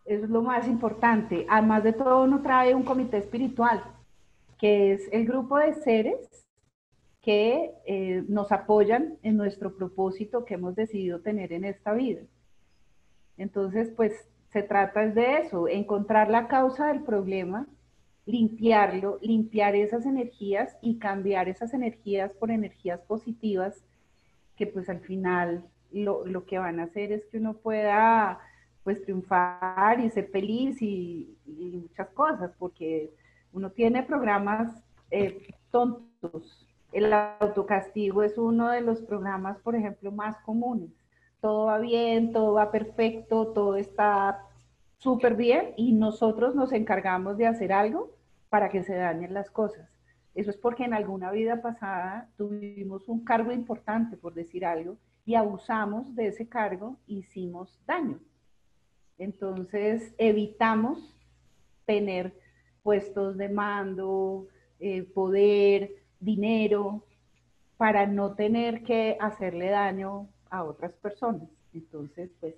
es lo más importante. Además de todo, uno trae un comité espiritual, que es el grupo de seres que eh, nos apoyan en nuestro propósito que hemos decidido tener en esta vida. Entonces, pues se trata de eso, encontrar la causa del problema, limpiarlo, limpiar esas energías y cambiar esas energías por energías positivas que pues al final lo, lo que van a hacer es que uno pueda pues triunfar y ser feliz y, muchas cosas, porque uno tiene programas eh, tontos. El autocastigo es uno de los programas, por ejemplo, más comunes. Todo va bien, todo va perfecto, todo está súper bien y nosotros nos encargamos de hacer algo para que se dañen las cosas. Eso es porque en alguna vida pasada tuvimos un cargo importante, por decir algo, y abusamos de ese cargo, hicimos daño. Entonces, evitamos tener puestos de mando, eh, poder, dinero, para no tener que hacerle daño a otras personas. Entonces, pues,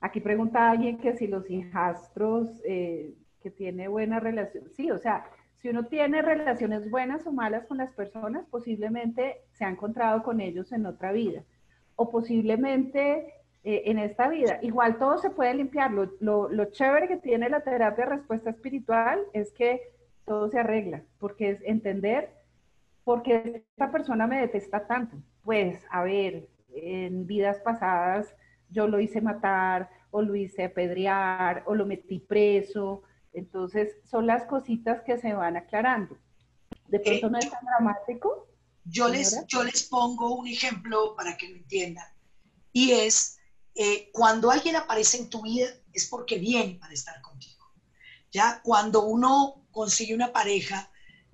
aquí pregunta alguien que si los hijastros eh, que tiene buena relación, sí, o sea, si uno tiene relaciones buenas o malas con las personas, posiblemente se ha encontrado con ellos en otra vida. O posiblemente en esta vida. Igual todo se puede limpiar. Lo, lo, chévere que tiene la terapia de respuesta espiritual es que todo se arregla, porque es entender por qué esta persona me detesta tanto. Pues, a ver, en vidas pasadas yo lo hice matar, o lo hice apedrear, o lo metí preso. Entonces, son las cositas que se van aclarando. De pronto no es tan dramático. Yo les, yo les pongo un ejemplo para que lo entiendan. Y es eh, cuando alguien aparece en tu vida es porque viene para estar contigo. Ya cuando uno consigue una pareja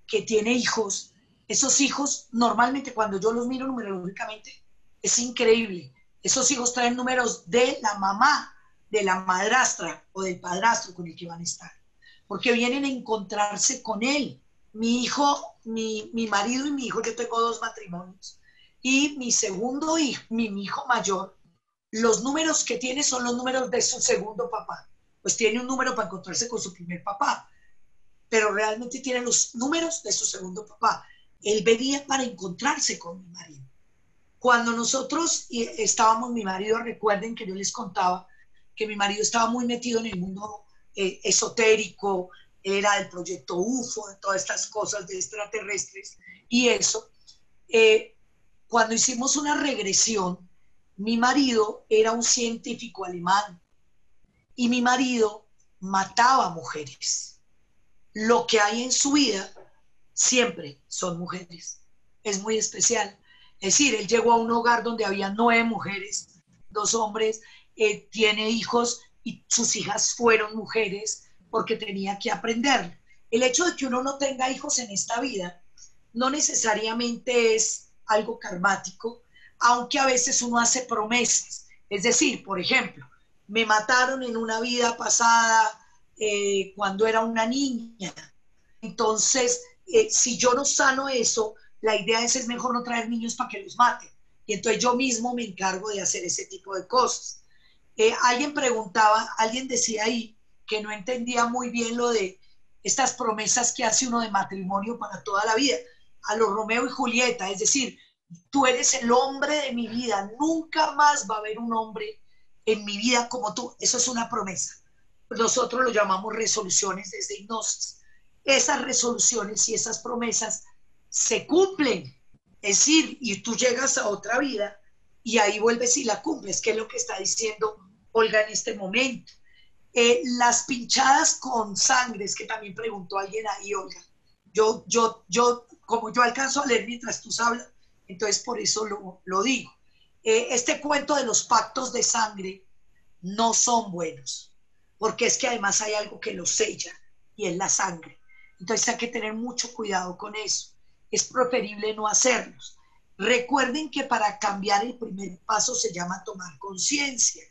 que tiene hijos, esos hijos normalmente cuando yo los miro numerológicamente es increíble. Esos hijos traen números de la mamá, de la madrastra o del padrastro con el que van a estar, porque vienen a encontrarse con él. Mi hijo, mi, mi marido y mi hijo, yo tengo dos matrimonios, y mi segundo hijo, mi hijo mayor, los números que tiene son los números de su segundo papá. Pues tiene un número para encontrarse con su primer papá, pero realmente tiene los números de su segundo papá. Él venía para encontrarse con mi marido. Cuando nosotros estábamos, mi marido, recuerden que yo les contaba que mi marido estaba muy metido en el mundo eh, esotérico, era del proyecto UFO, de todas estas cosas de extraterrestres y eso. Eh, cuando hicimos una regresión, mi marido era un científico alemán y mi marido mataba mujeres. Lo que hay en su vida siempre son mujeres. Es muy especial. Es decir, él llegó a un hogar donde había nueve mujeres, dos hombres, eh, tiene hijos y sus hijas fueron mujeres porque tenía que aprender. El hecho de que uno no tenga hijos en esta vida no necesariamente es algo karmático, aunque a veces uno hace promesas. Es decir, por ejemplo, me mataron en una vida pasada eh, cuando era una niña. Entonces, eh, si yo no sano eso, la idea es, es mejor no traer niños para que los maten. Y entonces yo mismo me encargo de hacer ese tipo de cosas. Eh, alguien preguntaba, alguien decía ahí que no entendía muy bien lo de estas promesas que hace uno de matrimonio para toda la vida, a los Romeo y Julieta, es decir, tú eres el hombre de mi vida, nunca más va a haber un hombre en mi vida como tú. Eso es una promesa. Nosotros lo llamamos resoluciones desde hipnosis. esas resoluciones y esas promesas se cumplen. Es decir, y tú llegas a otra vida y ahí vuelves y la cumples, que es lo que está diciendo Olga en este momento. Eh, las pinchadas con sangre, es que también preguntó alguien ahí, Olga. Yo, yo, yo, como yo alcanzo a leer mientras tú hablas, entonces por eso lo, digo. Eh, este cuento de los pactos de sangre no son buenos, porque es que además hay algo que los sella y es la sangre. Entonces hay que tener mucho cuidado con eso. Es preferible no hacerlos. Recuerden que para cambiar el primer paso se llama tomar conciencia.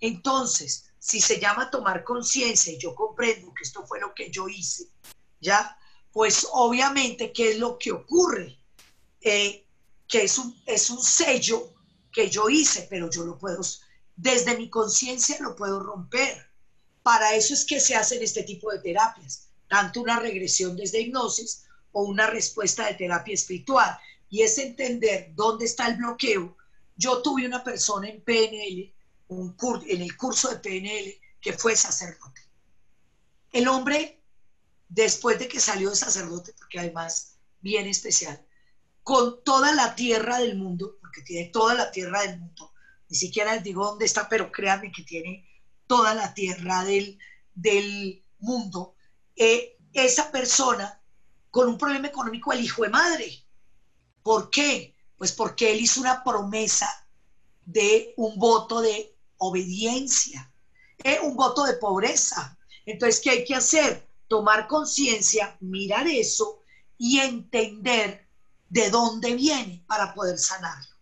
Entonces, si se llama tomar conciencia y yo comprendo que esto fue lo que yo hice, ¿ya? Pues obviamente, ¿qué es lo que ocurre? Eh, que es un, es un sello que yo hice, pero yo lo puedo, desde mi conciencia lo puedo romper. Para eso es que se hacen este tipo de terapias, tanto una regresión desde hipnosis o una respuesta de terapia espiritual, y es entender dónde está el bloqueo. Yo tuve una persona en PNL, un en el curso de PNL, que fue sacerdote. El hombre, después de que salió de sacerdote, porque además bien especial, con toda la tierra del mundo, porque tiene toda la tierra del mundo, ni siquiera les digo dónde está, pero créanme que tiene toda la tierra del, del mundo, eh, esa persona con un problema económico, el hijo de madre. ¿Por qué? Pues porque él hizo una promesa de un voto de obediencia, eh, un voto de pobreza. Entonces, ¿qué hay que hacer? Tomar conciencia, mirar eso y entender de dónde viene para poder sanarlo.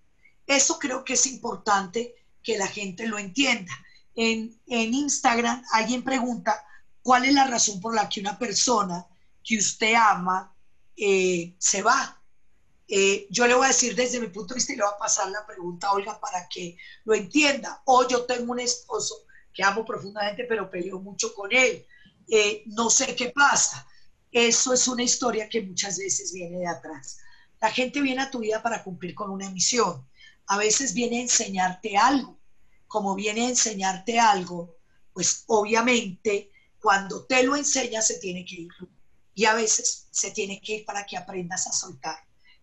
Eso creo que es importante que la gente lo entienda. En, Instagram alguien pregunta cuál es la razón por la que una persona que usted ama eh, se va. Eh, yo le voy a decir desde mi punto de vista y le voy a pasar la pregunta a Olga para que lo entienda. O yo tengo un esposo que amo profundamente, pero peleo mucho con él. Eh, no sé qué pasa. Eso es una historia que muchas veces viene de atrás. La gente viene a tu vida para cumplir con una misión. A veces viene a enseñarte algo. Como viene a enseñarte algo, pues obviamente cuando te lo enseña se tiene que ir. Y a veces se tiene que ir para que aprendas a soltar.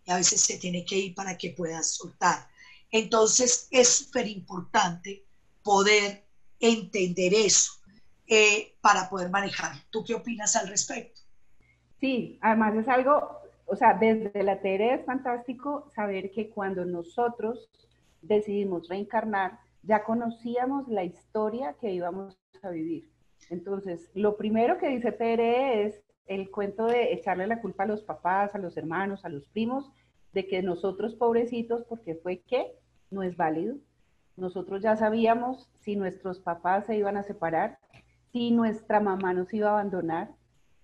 Y a veces se tiene que ir para que puedas soltar. Entonces es súper importante poder entender eso eh, para poder manejar. ¿Tú qué opinas al respecto? Sí, además es algo o sea, desde la TR es fantástico saber que cuando nosotros decidimos reencarnar, ya conocíamos la historia que íbamos a vivir. Entonces, lo primero que dice TR es el cuento de echarle la culpa a los papás, a los hermanos, a los primos, de que nosotros pobrecitos, porque fue que no es válido. Nosotros ya sabíamos si nuestros papás se iban a separar, si nuestra mamá nos iba a abandonar,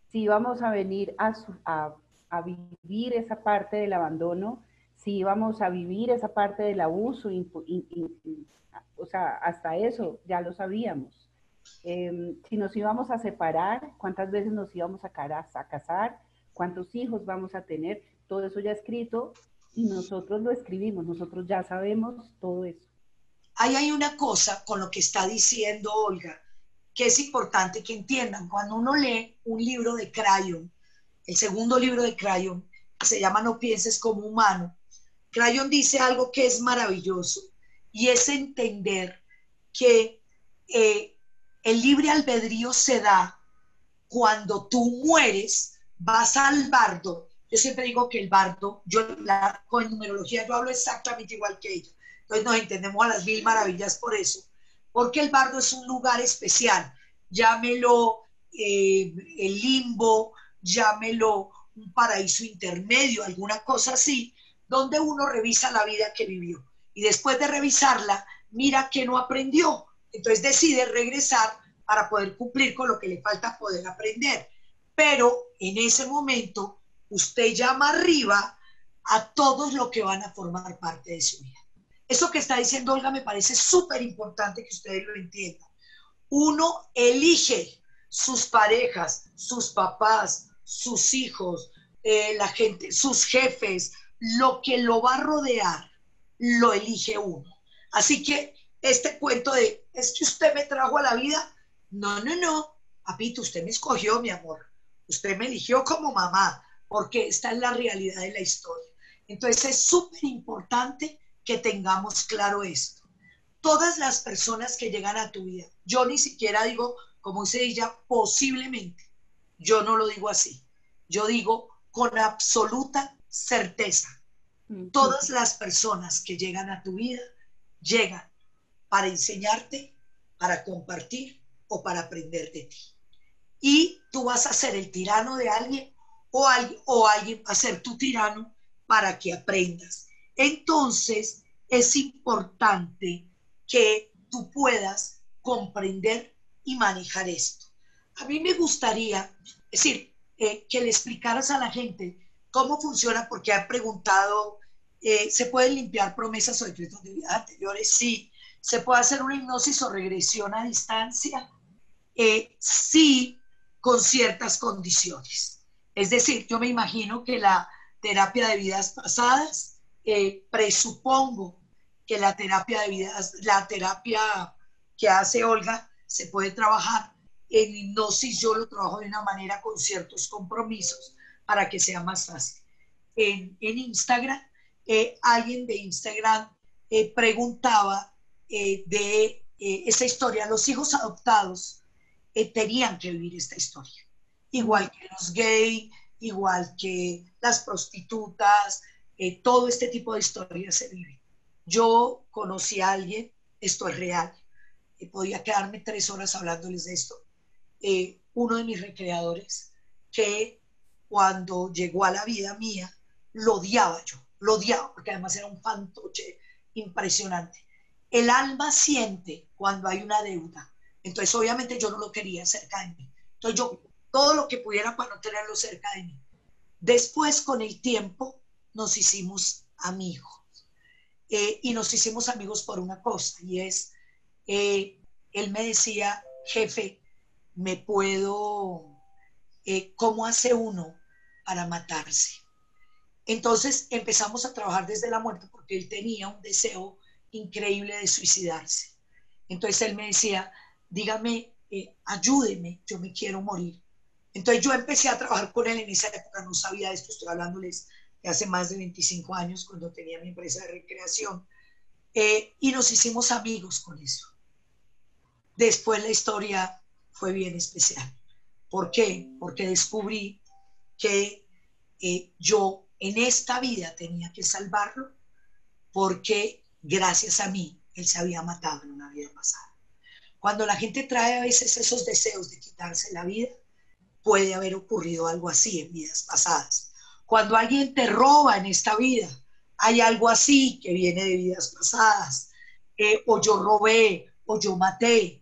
si íbamos a venir a, a a vivir esa parte del abandono, si íbamos a vivir esa parte del abuso, o sea, hasta eso ya lo sabíamos. Em, si nos íbamos a separar, cuántas veces nos íbamos a, a casar, cuántos hijos vamos a tener, todo eso ya escrito y nosotros lo escribimos, nosotros ya sabemos todo eso. Ahí hay una cosa con lo que está diciendo Olga, que es importante que entiendan. Cuando uno lee un libro de Crayon, el segundo libro de Crayon, se llama No pienses como humano, Crayon dice algo que es maravilloso y es entender que eh, el libre albedrío se da cuando tú mueres, vas al bardo. Yo siempre digo que el bardo, yo la, con numerología yo hablo exactamente igual que ella. Entonces nos entendemos a las mil maravillas por eso. Porque el bardo es un lugar especial. Llámelo eh, el limbo, llámelo un paraíso intermedio, alguna cosa así, donde uno revisa la vida que vivió y después de revisarla, mira que no aprendió. Entonces decide regresar para poder cumplir con lo que le falta poder aprender. Pero en ese momento, usted llama arriba a todos los que van a formar parte de su vida. Eso que está diciendo Olga me parece súper importante que ustedes lo entiendan. Uno elige sus parejas, sus papás, sus hijos, eh, la gente, sus jefes, lo que lo va a rodear, lo elige uno. Así que este cuento de, es que usted me trajo a la vida, no, no, no, papito, usted me escogió, mi amor. usted me eligió como mamá, porque esta es la realidad de la historia. Entonces es súper importante que tengamos claro esto. Todas las personas que llegan a tu vida, yo ni siquiera digo, como dice ella, posiblemente, yo no lo digo así, yo digo con absoluta certeza, todas las personas que llegan a tu vida llegan para enseñarte, para compartir o para aprender de ti. Y tú vas a ser el tirano de alguien o alguien, o alguien va a ser tu tirano para que aprendas. Entonces, es importante que tú puedas comprender y manejar esto. A mí me gustaría, es decir, eh, que le explicaras a la gente cómo funciona, porque han preguntado, eh, ¿se pueden limpiar promesas o decretos de vida anteriores? Sí. ¿Se puede hacer una hipnosis o regresión a distancia? Eh, sí, con ciertas condiciones. Es decir, yo me imagino que la terapia de vidas pasadas, presupongo que la terapia de vidas, la terapia que hace Olga, se puede trabajar. En hipnosis yo lo trabajo de una manera con ciertos compromisos para que sea más fácil. En, Instagram, eh, alguien de Instagram eh, preguntaba eh, de esa historia. Los hijos adoptados tenían que vivir esta historia, igual que los gays, igual que las prostitutas, todo este tipo de historias se viven. Yo conocí a alguien, esto es real, podía quedarme tres horas hablándoles de esto. Uno de mis recreadores, que cuando llegó a la vida mía, lo odiaba yo, lo odiaba, porque además era un fantoche impresionante. El alma siente cuando hay una deuda. Entonces, obviamente, yo no lo quería cerca de mí. Entonces, yo todo lo que pudiera para no tenerlo cerca de mí. Después, con el tiempo, nos hicimos amigos. Eh, y nos hicimos amigos por una cosa, y es eh, él me decía, jefe, me puedo, eh, ¿cómo hace uno para matarse? Entonces empezamos a trabajar desde la muerte porque él tenía un deseo increíble de suicidarse. Entonces él me decía, dígame, eh, ayúdeme, yo me quiero morir. Entonces yo empecé a trabajar con él en esa época, no sabía esto, estoy hablándoles de hace más de 25 años cuando tenía mi empresa de recreación, y nos hicimos amigos con eso. Después la historia fue bien especial. ¿Por qué? Porque descubrí que eh, yo en esta vida tenía que salvarlo porque gracias a mí él se había matado en una vida pasada. Cuando la gente trae a veces esos deseos de quitarse la vida, puede haber ocurrido algo así en vidas pasadas. Cuando alguien te roba en esta vida, hay algo así que viene de vidas pasadas. Eh, o yo robé, o yo maté,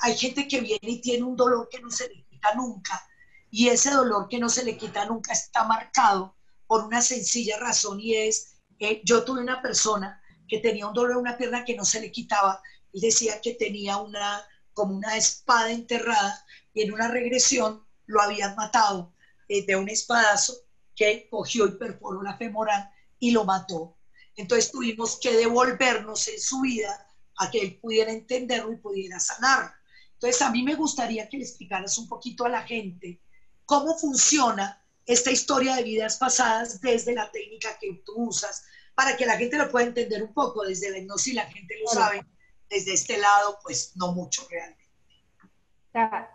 hay gente que viene y tiene un dolor que no se le quita nunca y ese dolor que no se le quita nunca está marcado por una sencilla razón y es, eh, yo tuve una persona que tenía un dolor en una pierna que no se le quitaba y decía que tenía una como una espada enterrada y en una regresión lo habían matado eh, de un espadazo que cogió y perforó la femoral y lo mató. Entonces tuvimos que devolvernos en su vida a que él pudiera entenderlo y pudiera sanar. Entonces, a mí me gustaría que le explicaras un poquito a la gente cómo funciona esta historia de vidas pasadas desde la técnica que tú usas, para que la gente lo pueda entender un poco. Desde la hipnosis la gente lo sabe, desde este lado, pues no mucho realmente.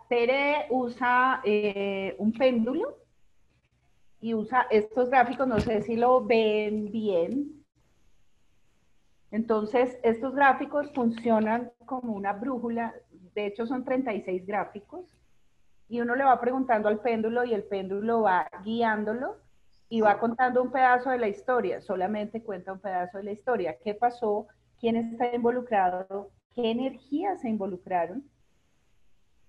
Tere usa eh, un péndulo y usa estos gráficos, no sé si lo ven bien, entonces, estos gráficos funcionan como una brújula, de hecho son 36 gráficos, y uno le va preguntando al péndulo y el péndulo va guiándolo y va contando un pedazo de la historia, solamente cuenta un pedazo de la historia. ¿Qué pasó? ¿Quién está involucrado? ¿Qué energías se involucraron?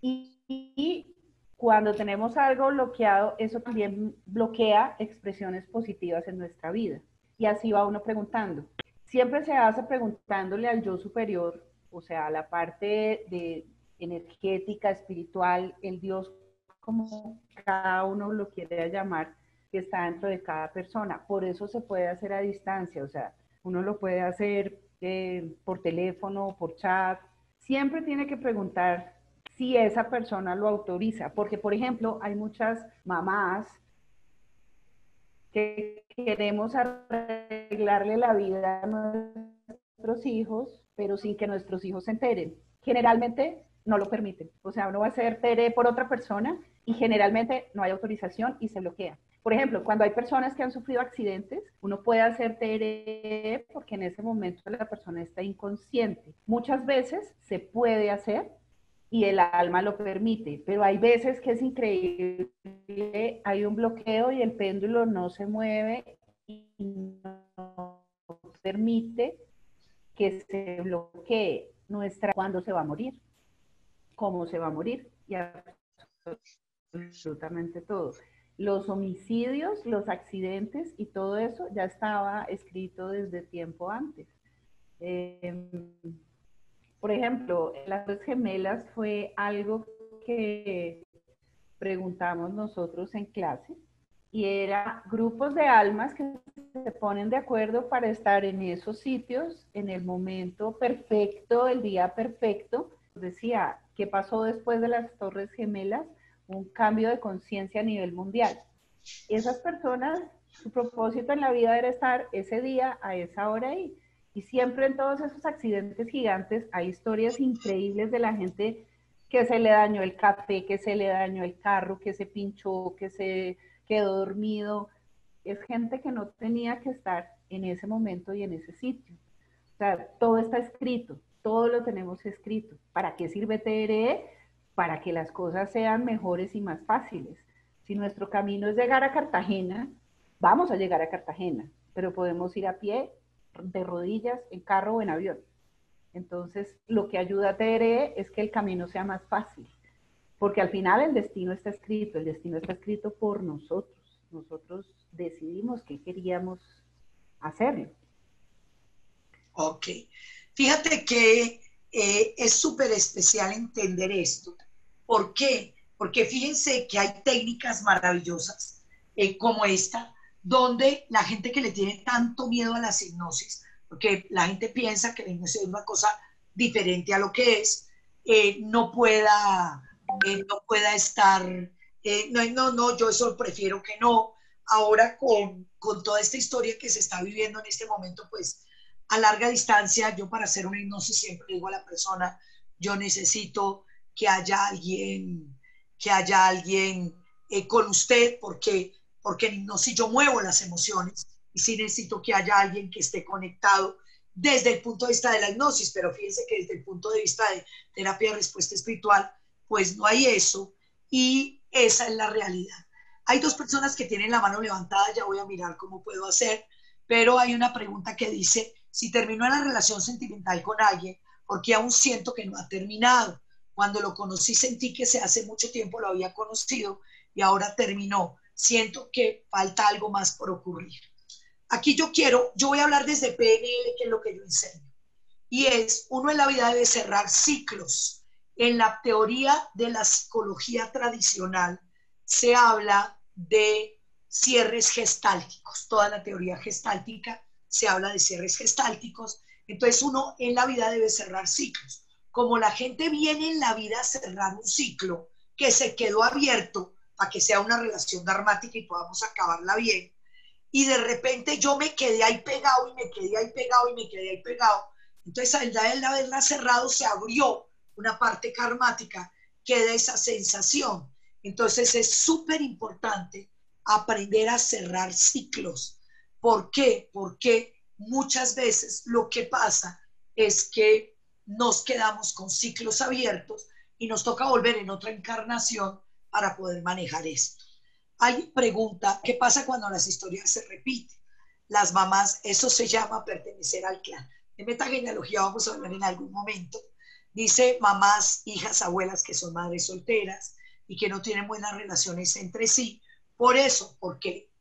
Y, cuando tenemos algo bloqueado, eso también bloquea expresiones positivas en nuestra vida. Y así va uno preguntando siempre se hace preguntándole al yo superior, o sea, la parte de energética, espiritual, el Dios, como cada uno lo quiere llamar, que está dentro de cada persona. Por eso se puede hacer a distancia, o sea, uno lo puede hacer eh, por teléfono, por chat. Siempre tiene que preguntar si esa persona lo autoriza. Porque, por ejemplo, hay muchas mamás que queremos arreglarle la vida a nuestros hijos, pero sin que nuestros hijos se enteren. Generalmente no lo permiten. O sea, uno va a hacer TRE por otra persona y generalmente no hay autorización y se bloquea. Por ejemplo, cuando hay personas que han sufrido accidentes, uno puede hacer TRE porque en ese momento la persona está inconsciente. Muchas veces se puede hacer y el alma lo permite, pero hay veces que es increíble, hay un bloqueo y el péndulo no se mueve y no permite que se bloquee nuestra cuándo se va a morir, cómo se va a morir y absolutamente todo. Los homicidios, los accidentes y todo eso ya estaba escrito desde tiempo antes. Em, por ejemplo, las dos gemelas fue algo que preguntamos nosotros en clase y era grupos de almas que se ponen de acuerdo para estar en esos sitios en el momento perfecto, el día perfecto. Decía, ¿qué pasó después de las Torres Gemelas? Un cambio de conciencia a nivel mundial. Esas personas, su propósito en la vida era estar ese día, a esa hora ahí. Y siempre en todos esos accidentes gigantes hay historias increíbles de la gente que se le dañó el café, que se le dañó el carro, que se pinchó, que se quedó dormido. Es gente que no tenía que estar en ese momento y en ese sitio. O sea, todo está escrito, todo lo tenemos escrito. ¿Para qué sirve TRE? Para que las cosas sean mejores y más fáciles. Si nuestro camino es llegar a Cartagena, vamos a llegar a Cartagena, pero podemos ir a pie de rodillas, en carro o en avión. Entonces, lo que ayuda a TRE es que el camino sea más fácil, porque al final el destino está escrito, el destino está escrito por nosotros. Nosotros decidimos qué queríamos hacerlo. Ok. Fíjate que eh, es súper especial entender esto. ¿Por qué? Porque fíjense que hay técnicas maravillosas eh, como esta donde la gente que le tiene tanto miedo a las hipnosis, porque la gente piensa que la hipnosis es una cosa diferente a lo que es, eh, no, pueda, eh, no pueda estar, eh, no, no, no, yo eso prefiero que no. Ahora con, con toda esta historia que se está viviendo en este momento, pues a larga distancia, yo para hacer una hipnosis siempre digo a la persona, yo necesito que haya alguien, que haya alguien con usted, porque porque no si yo muevo las emociones y sí necesito que haya alguien que esté conectado desde el punto de vista de la hipnosis, pero fíjense que desde el punto de vista de terapia de respuesta espiritual, pues no hay eso y esa es la realidad. Hay dos personas que tienen la mano levantada, ya voy a mirar cómo puedo hacer, pero hay una pregunta que dice, si terminó la relación sentimental con alguien, porque aún siento que no ha terminado? Cuando lo conocí sentí que se hace mucho tiempo lo había conocido y ahora terminó siento que falta algo más por ocurrir. Aquí yo quiero, yo voy a hablar desde PNL, que es lo que yo enseño. Y es, uno en la vida debe cerrar ciclos. En la teoría de la psicología tradicional se habla de cierres gestálticos. Toda la teoría gestáltica se habla de cierres gestálticos. Entonces uno en la vida debe cerrar ciclos. Como la gente viene en la vida a cerrar un ciclo que se quedó abierto, para que sea una relación dramática y podamos acabarla bien. Y de repente yo me quedé ahí pegado y me quedé ahí pegado y me quedé ahí pegado. Entonces, al de haberla cerrado, se abrió una parte karmática, queda esa sensación. Entonces, es súper importante aprender a cerrar ciclos. ¿Por qué? Porque muchas veces lo que pasa es que nos quedamos con ciclos abiertos y nos toca volver en otra encarnación para poder manejar esto. Alguien pregunta, ¿qué pasa cuando las historias se repiten? Las mamás, eso se llama pertenecer al clan. De metagenealogía vamos a hablar en algún momento. Dice mamás, hijas, abuelas que son madres solteras y que no tienen buenas relaciones entre sí. Por eso, porque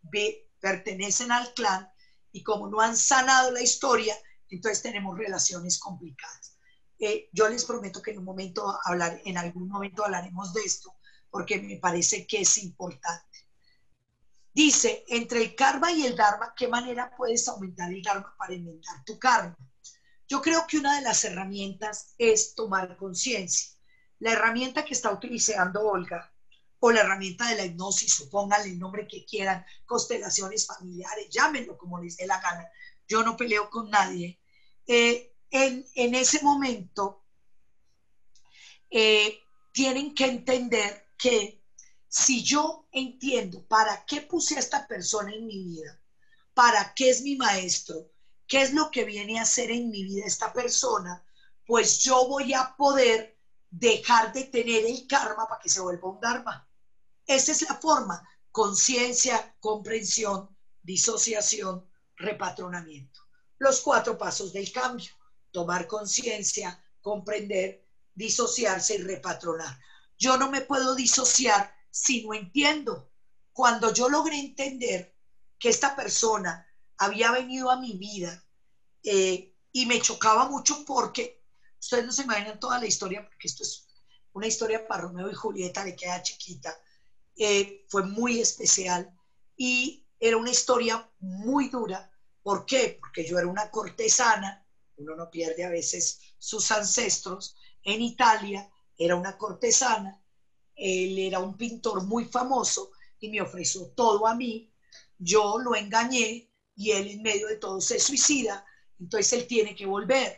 pertenecen al clan y como no han sanado la historia, entonces tenemos relaciones complicadas. Eh, yo les prometo que en un momento hablar, en algún momento hablaremos de esto, porque me parece que es importante. Dice, entre el karma y el dharma, ¿qué manera puedes aumentar el dharma para inventar tu karma? Yo creo que una de las herramientas es tomar conciencia. la herramienta que está utilizando Olga o la herramienta de la hipnosis, o pónganle el nombre que quieran, constelaciones familiares, llámenlo como les dé la gana. Yo no peleo con nadie. Eh, en, en, ese momento, eh, tienen que entender que si yo entiendo para qué puse a esta persona en mi vida, para qué es mi maestro, qué es lo que viene a hacer en mi vida esta persona, pues yo voy a poder dejar de tener el karma para que se vuelva un dharma. Esa es la forma, conciencia, comprensión, disociación, repatronamiento. Los cuatro pasos del cambio, tomar conciencia, comprender, disociarse y repatronar. Yo no me puedo disociar si no entiendo. Cuando yo logré entender que esta persona había venido a mi vida eh, y me chocaba mucho porque ustedes no se imaginan toda la historia, porque esto es una historia para Romeo y Julieta, le queda chiquita, eh, fue muy especial y era una historia muy dura. ¿Por qué? Porque yo era una cortesana, uno no pierde a veces sus ancestros, en Italia era una cortesana, él era un pintor muy famoso y me ofreció todo a mí, yo lo engañé y él en medio de todo se suicida, entonces él tiene que volver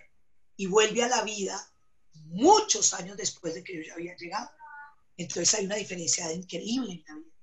y vuelve a la vida muchos años después de que yo ya había llegado. Entonces hay una diferencia increíble en la vida.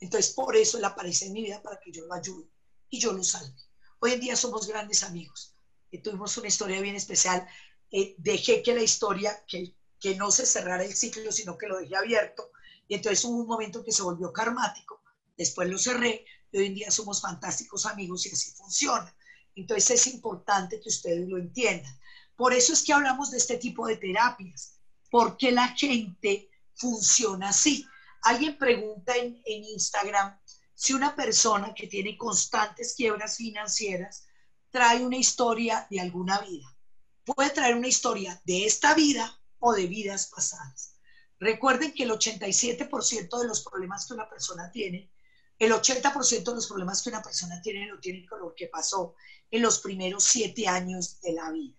Entonces por eso él aparece en mi vida para que yo lo ayude y yo lo salve. Hoy en día somos grandes amigos. Y tuvimos una historia bien especial. Eh, dejé que la historia, que, que no se cerrara el ciclo, sino que lo dejé abierto. Y entonces hubo un momento que se volvió karmático. Después lo cerré. Y hoy en día somos fantásticos amigos y así funciona. Entonces es importante que ustedes lo entiendan. Por eso es que hablamos de este tipo de terapias, porque la gente funciona así. Alguien pregunta en, Instagram si una persona que tiene constantes quiebras financieras trae una historia de alguna vida. Puede traer una historia de esta vida o de vidas pasadas. Recuerden que el 87% de los problemas que una persona tiene, el 80% de los problemas que una persona tiene lo tiene con lo que pasó en los primeros siete años de la vida.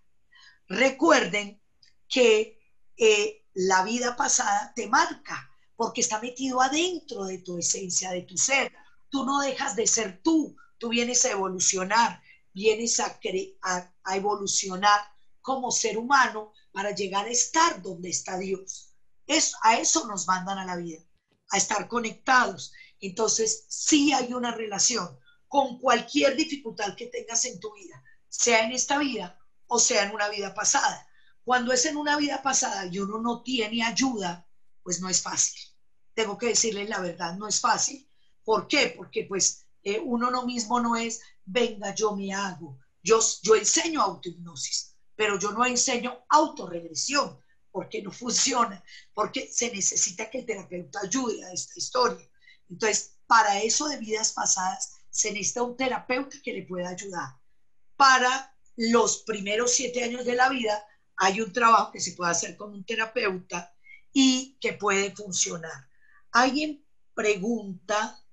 Recuerden que eh, la vida pasada te marca, porque está metido adentro de tu esencia, de tu ser. Tú no dejas de ser tú, tú vienes a evolucionar, vienes a, evolucionar como ser humano para llegar a estar donde está Dios. Es, a eso nos mandan a la vida, a estar conectados. Entonces, sí hay una relación con cualquier dificultad que tengas en tu vida, sea en esta vida o sea en una vida pasada. Cuando es en una vida pasada y uno no tiene ayuda, pues no es fácil. Tengo que decirle la verdad, no es fácil. ¿Por qué? Porque pues eh, uno no mismo no es, venga, yo me hago. Yo, yo enseño autohipnosis, pero yo no enseño autorregresión, porque no funciona, porque se necesita que el terapeuta ayude a esta historia. Entonces, para eso de vidas pasadas, se necesita un terapeuta que le pueda ayudar. Para los primeros siete años de la vida, hay un trabajo que se puede hacer con un terapeuta y que puede funcionar. Alguien pregunta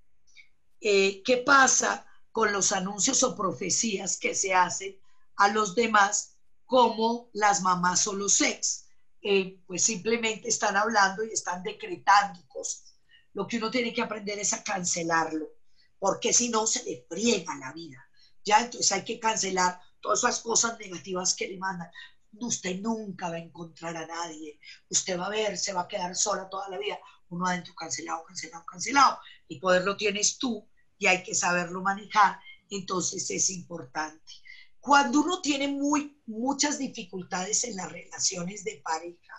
eh, qué pasa con los anuncios o profecías que se hacen a los demás como las mamás o los ex. Eh, pues simplemente están hablando y están decretando cosas. Lo que uno tiene que aprender es a cancelarlo, porque si no se le friega la vida. Ya entonces hay que cancelar todas esas cosas negativas que le mandan usted nunca va a encontrar a nadie, usted va a ver, se va a quedar sola toda la vida, uno adentro cancelado, cancelado, cancelado, el poder lo tienes tú y hay que saberlo manejar, entonces es importante. Cuando uno tiene muy, muchas dificultades en las relaciones de pareja,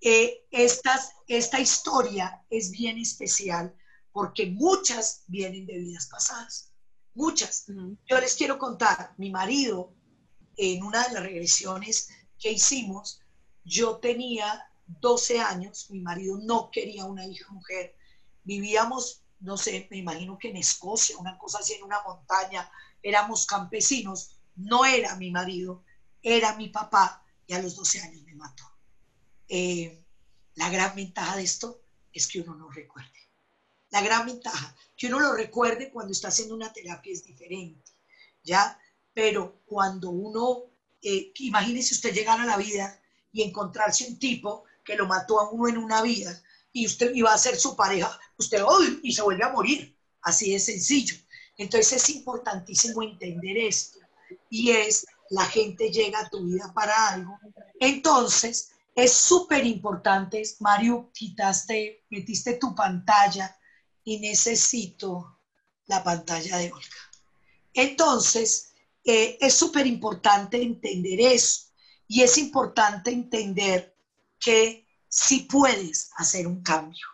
eh, esta historia es bien especial porque muchas vienen de vidas pasadas, muchas. Yo les quiero contar, mi marido en una de las regresiones que hicimos, yo tenía 12 años, mi marido no quería una hija mujer, vivíamos, no sé, me imagino que en Escocia, una cosa así en una montaña, éramos campesinos, no era mi marido, era mi papá y a los 12 años me mató. Eh, la gran ventaja de esto es que uno no recuerde. La gran ventaja, que uno lo recuerde cuando está haciendo una terapia es diferente, ¿ya? pero cuando uno, eh, imagínese usted llegar a la vida y encontrarse un tipo que lo mató a uno en una vida y usted iba a ser su pareja, usted hoy y se vuelve a morir. Así de sencillo. Entonces es importantísimo entender esto. Y es, la gente llega a tu vida para algo. Entonces, es súper importante, Mario, quitaste, metiste tu pantalla y necesito la pantalla de Olga. Entonces, eh, es súper importante entender eso y es importante entender que si puedes hacer un cambio,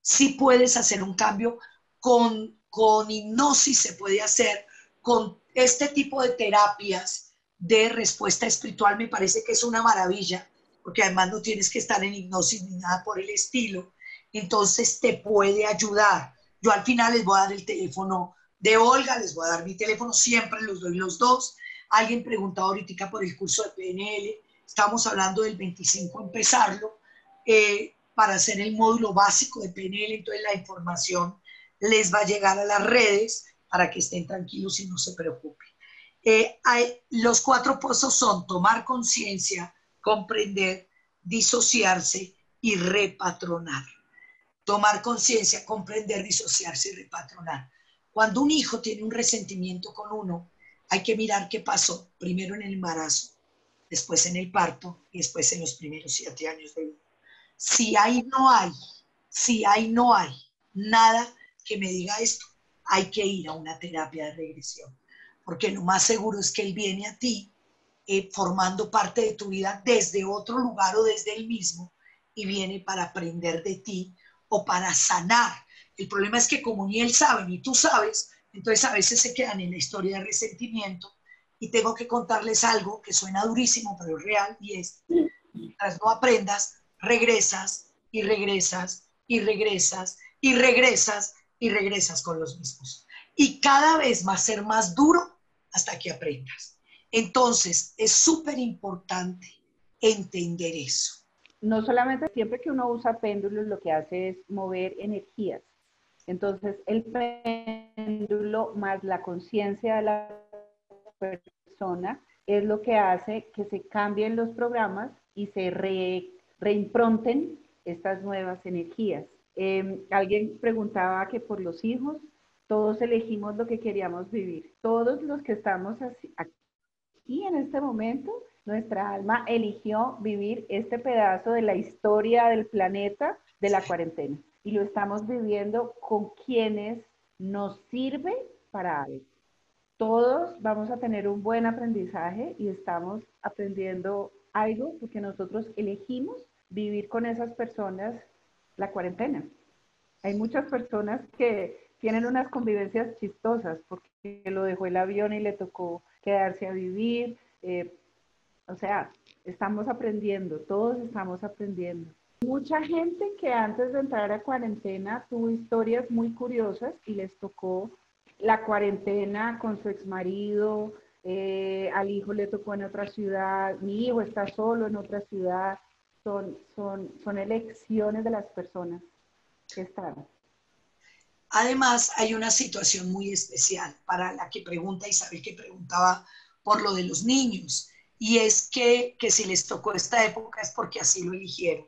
si puedes hacer un cambio con, con hipnosis, se puede hacer con este tipo de terapias de respuesta espiritual, me parece que es una maravilla, porque además no tienes que estar en hipnosis ni nada por el estilo, entonces te puede ayudar. Yo al final les voy a dar el teléfono de Olga, les voy a dar mi teléfono, siempre los doy los dos. Alguien preguntaba ahorita por el curso de PNL, estamos hablando del 25 empezarlo, eh, para hacer el módulo básico de PNL, entonces la información les va a llegar a las redes para que estén tranquilos y no se preocupen. Eh, los cuatro pasos son tomar conciencia, comprender, disociarse y repatronar. Tomar conciencia, comprender, disociarse y repatronar. Cuando un hijo tiene un resentimiento con uno, hay que mirar qué pasó, primero en el embarazo, después en el parto y después en los primeros siete años de vida. Si ahí no hay, si ahí no hay nada que me diga esto, hay que ir a una terapia de regresión, porque lo más seguro es que él viene a ti eh, formando parte de tu vida desde otro lugar o desde el mismo y viene para aprender de ti o para sanar. El problema es que como ni él sabe ni tú sabes, entonces a veces se quedan en la historia de resentimiento. Y tengo que contarles algo que suena durísimo, pero es real y es, mientras no aprendas, regresas y regresas y regresas y regresas y regresas con los mismos. Y cada vez va a ser más duro hasta que aprendas. Entonces, es súper importante entender eso. No solamente siempre que uno usa péndulos, lo que hace es mover energías. Entonces, el péndulo más la conciencia de la persona es lo que hace que se cambien los programas y se reimpronten estas nuevas energías. Em, alguien preguntaba que por los hijos, todos elegimos lo que queríamos vivir. Todos los que estamos aquí en este momento, nuestra alma eligió vivir este pedazo de la historia del planeta de la cuarentena y lo estamos viviendo con quienes nos sirve para algo. Todos vamos a tener un buen aprendizaje y estamos aprendiendo algo porque nosotros elegimos vivir con esas personas la cuarentena. Hay muchas personas que tienen unas convivencias chistosas porque lo dejó el avión y le tocó quedarse a vivir. Eh, o sea, estamos aprendiendo, todos estamos aprendiendo. Mucha gente que antes de entrar a cuarentena tuvo historias muy curiosas y les tocó la cuarentena con su ex marido, eh, al hijo le tocó en otra ciudad, mi hijo está solo en otra ciudad. Son, son, son elecciones de las personas que están. Además, hay una situación muy especial para la que pregunta Isabel, que preguntaba por lo de los niños, y es que, que si les tocó esta época es porque así lo eligieron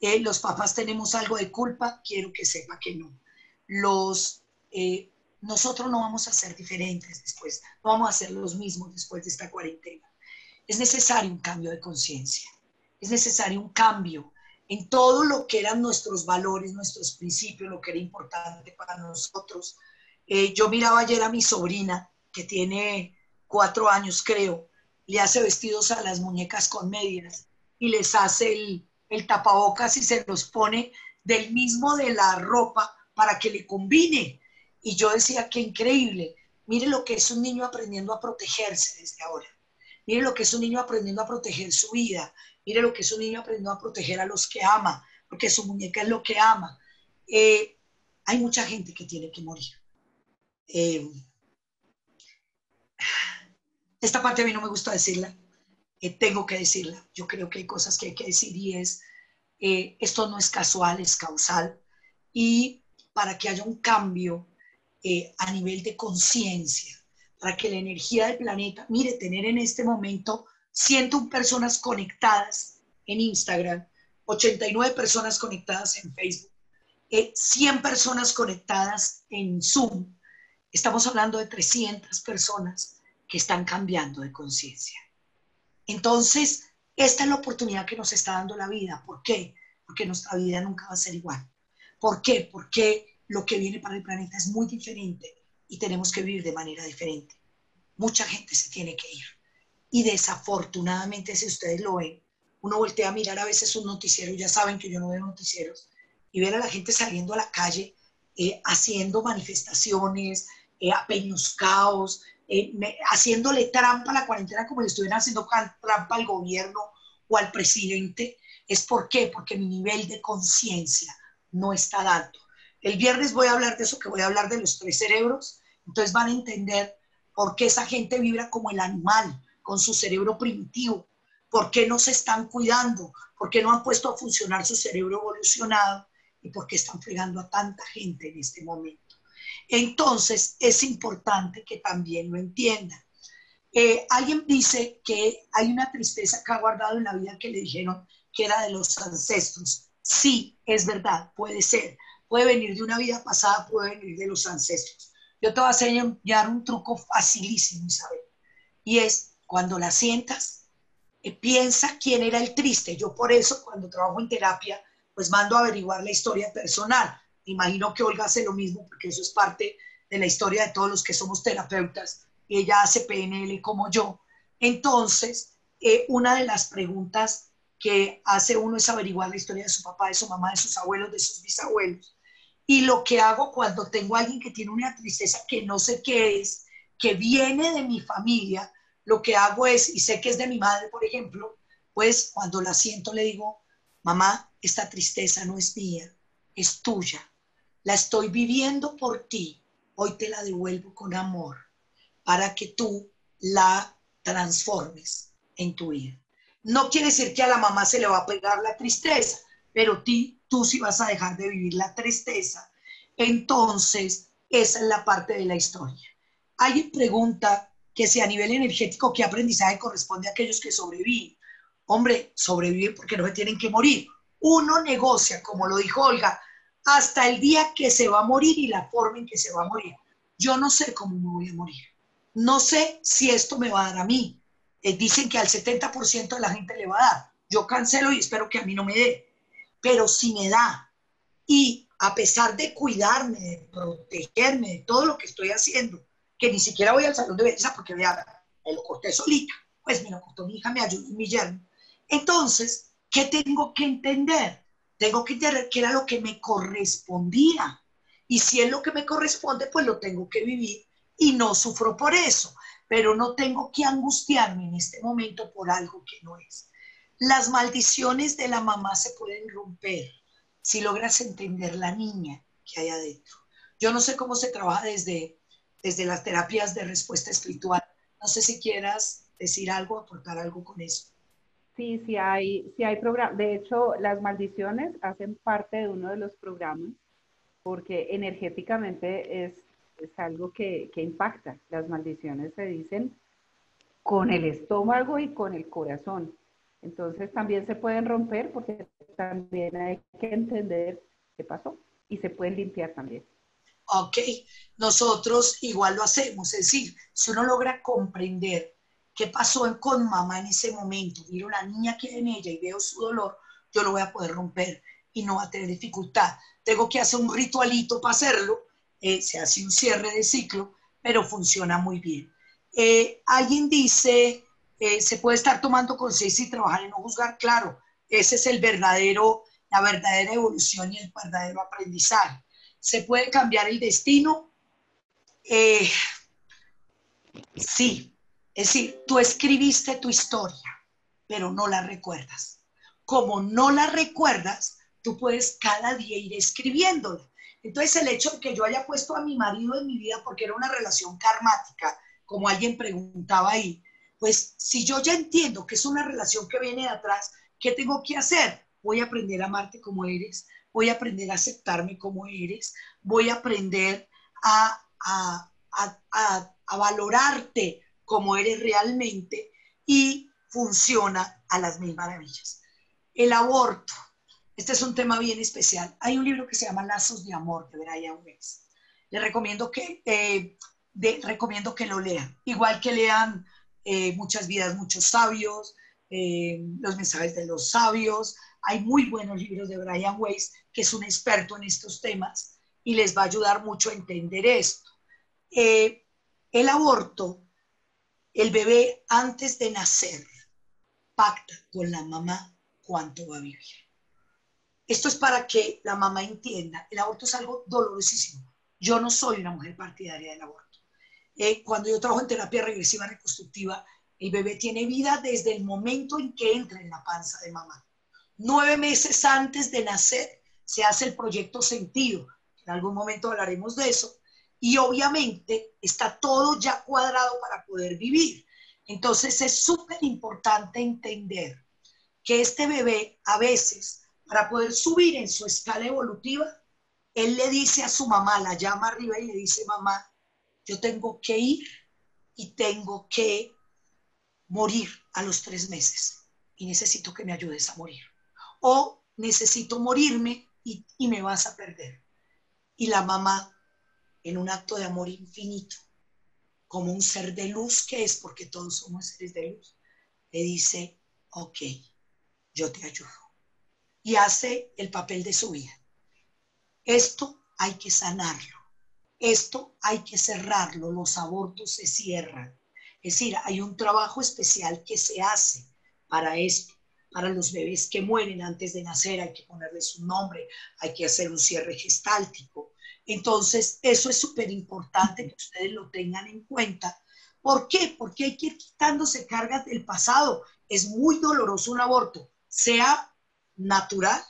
eh, los papás tenemos algo de culpa, quiero que sepa que no. Los, eh, nosotros no vamos a ser diferentes después, no vamos a ser los mismos después de esta cuarentena. Es necesario un cambio de conciencia, es necesario un cambio en todo lo que eran nuestros valores, nuestros principios, lo que era importante para nosotros. Eh, yo miraba ayer a mi sobrina, que tiene cuatro años, creo, le hace vestidos a las muñecas con medias y les hace el, el tapabocas y se los pone del mismo de la ropa para que le combine. Y yo decía, qué increíble. Mire lo que es un niño aprendiendo a protegerse desde ahora. Mire lo que es un niño aprendiendo a proteger su vida. Mire lo que es niño aprendiendo a proteger a los que ama, porque su muñeca es lo que ama. Eh, hay mucha gente que tiene que morir. Eh, esta parte a mí no me gusta decirla, tengo que decirla. Yo creo que hay cosas que hay que decir y es, eh, esto no es casual, es causal. Y para que haya un cambio eh, a nivel de conciencia, para que la energía del planeta, mire, tener en este momento 101 personas conectadas en Instagram, 89 personas conectadas en Facebook, 100 eh, personas conectadas en Zoom. Estamos hablando de 300 personas que están cambiando de conciencia. Entonces, esta es la oportunidad que nos está dando la vida. ¿Por qué? Porque nuestra vida nunca va a ser igual. ¿Por qué? Porque lo que viene para el planeta es muy diferente y tenemos que vivir de manera diferente. Mucha gente se tiene que ir. Y desafortunadamente, si ustedes lo ven, uno voltea a mirar a veces un noticiero, ya saben que yo no veo noticieros, y ver a la gente saliendo a la calle, eh, haciendo manifestaciones, eh, eh, haciéndole trampa a la cuarentena como le estuvieran haciendo trampa al gobierno o al presidente. ¿Es por qué? Porque mi nivel de conciencia no está dando. El viernes voy a hablar de eso, que voy a hablar de los tres cerebros, entonces van a entender por qué esa gente vibra como el animal, con su cerebro primitivo, por qué no se están cuidando, por qué no han puesto a funcionar su cerebro evolucionado y por qué están fregando a tanta gente en este momento. Entonces, es importante que también lo entiendan. Eh, alguien dice que hay una tristeza que ha guardado en la vida que le dijeron que era de los ancestros. Sí, es verdad, puede ser. Puede venir de una vida pasada, puede venir de los ancestros. Yo te voy a enseñar un truco facilísimo, Isabel. Y es cuando la sientas, eh, piensa quién era el triste. Yo por eso cuando trabajo en terapia, pues mando a averiguar la historia personal. Imagino que Olga hace lo mismo porque eso es parte de la historia de todos los que somos terapeutas. Y ella hace PNL como yo. Entonces, eh, una de las preguntas que hace uno es averiguar la historia de su papá, de su mamá, de sus abuelos, de sus bisabuelos. Y lo que hago cuando tengo a alguien que tiene una tristeza que no sé qué es, que viene de mi familia, lo que hago es, y sé que es de mi madre, por ejemplo, pues cuando la siento le digo, mamá, esta tristeza no es mía, es tuya. La estoy viviendo por ti. Hoy te la devuelvo con amor para que tú la transformes en tu vida. No quiere decir que a la mamá se le va a pegar la tristeza, pero ti, tú sí vas a dejar de vivir la tristeza. Entonces, esa es la parte de la historia. Alguien pregunta que si a nivel energético, ¿qué aprendizaje corresponde a aquellos que sobreviven? Hombre, sobreviven porque no se tienen que morir. Uno negocia, como lo dijo Olga, hasta el día que se va a morir y la forma en que se va a morir. Yo no sé cómo me voy a morir. No sé si esto me va a dar a mí. Eh, dicen que al 70% de la gente le va a dar. Yo cancelo y espero que a mí no me dé. Pero si me da, y a pesar de cuidarme, de protegerme, de todo lo que estoy haciendo, que ni siquiera voy al salón de belleza porque vea, me lo corté solita, pues me lo cortó mi hija, me ayudó mi yerno. Entonces, ¿qué tengo que entender? Tengo que entender que era lo que me correspondía. Y si es lo que me corresponde, pues lo tengo que vivir y no sufro por eso pero no tengo que angustiarme en este momento por algo que no es. Las maldiciones de la mamá se pueden romper si logras entender la niña que hay adentro. Yo no sé cómo se trabaja desde, desde las terapias de respuesta espiritual. No sé si quieras decir algo, aportar algo con eso. Sí, sí hay, sí hay programas. De hecho, las maldiciones hacen parte de uno de los programas porque energéticamente es es algo que, impacta. Las maldiciones se dicen con el estómago y con el corazón. Entonces también se pueden romper porque también hay que entender qué pasó y se pueden limpiar también. Ok, nosotros igual lo hacemos, es decir, si uno logra comprender qué pasó con mamá en ese momento, miro la niña que hay en ella y veo su dolor, yo lo voy a poder romper y no va a tener dificultad. Tengo que hacer un ritualito para hacerlo, eh, se hace un cierre de ciclo, pero funciona muy bien. Eh, alguien dice, eh, se puede estar tomando conciencia y trabajar en no juzgar, claro, ese es el verdadero, la verdadera evolución y el verdadero aprendizaje. ¿Se puede cambiar el destino? sí, es decir, tú escribiste tu historia, pero no la recuerdas. Como no la recuerdas, tú puedes cada día ir escribiéndola. Entonces el hecho de que yo haya puesto a mi marido en mi vida porque era una relación karmática, como alguien preguntaba ahí, pues si yo ya entiendo que es una relación que viene de atrás, ¿qué tengo que hacer? Voy a aprender a amarte como eres, voy a aprender a aceptarme como eres, voy a aprender a, a valorarte como eres realmente y funciona a las mil maravillas. El aborto Este es un tema bien especial. Hay un libro que se llama Lazos de Amor de Brian Weiss. Le recomiendo que, eh, recomiendo que lo lean. Igual que lean eh, Muchas vidas, muchos sabios, eh, Los mensajes de los sabios. Hay muy buenos libros de Brian Weiss, que es un experto en estos temas y les va a ayudar mucho a entender esto. el aborto, el bebé antes de nacer, pacta con la mamá cuánto va a vivir. Esto es para que la mamá entienda, el aborto es algo dolorosísimo. Yo no soy una mujer partidaria del aborto. Eh, cuando yo trabajo en terapia regresiva reconstructiva, el bebé tiene vida desde el momento en que entra en la panza de mamá. Nueve meses antes de nacer se hace el proyecto sentido. En algún momento hablaremos de eso. Y obviamente está todo ya cuadrado para poder vivir. Entonces es súper importante entender que este bebé a veces para poder subir en su escala evolutiva, él le dice a su mamá, la llama arriba y le dice, mamá, yo tengo que ir y tengo que morir a los tres meses y necesito que me ayudes a morir. O necesito morirme y, me vas a perder. Y la mamá, en un acto de amor infinito, como un ser de luz que es, porque todos somos seres de luz, le dice, ok, yo te ayudo y hace el papel de su vida. Esto hay que sanarlo. Esto hay que cerrarlo. Los abortos se cierran. Es decir, hay un trabajo especial que se hace para esto, para los bebés que mueren antes de nacer. Hay que ponerles un nombre, hay que hacer un cierre gestáltico. Entonces, eso es súper importante que ustedes lo tengan en cuenta. ¿Por qué? Porque hay que ir quitándose cargas del pasado. Es muy doloroso un aborto, sea natural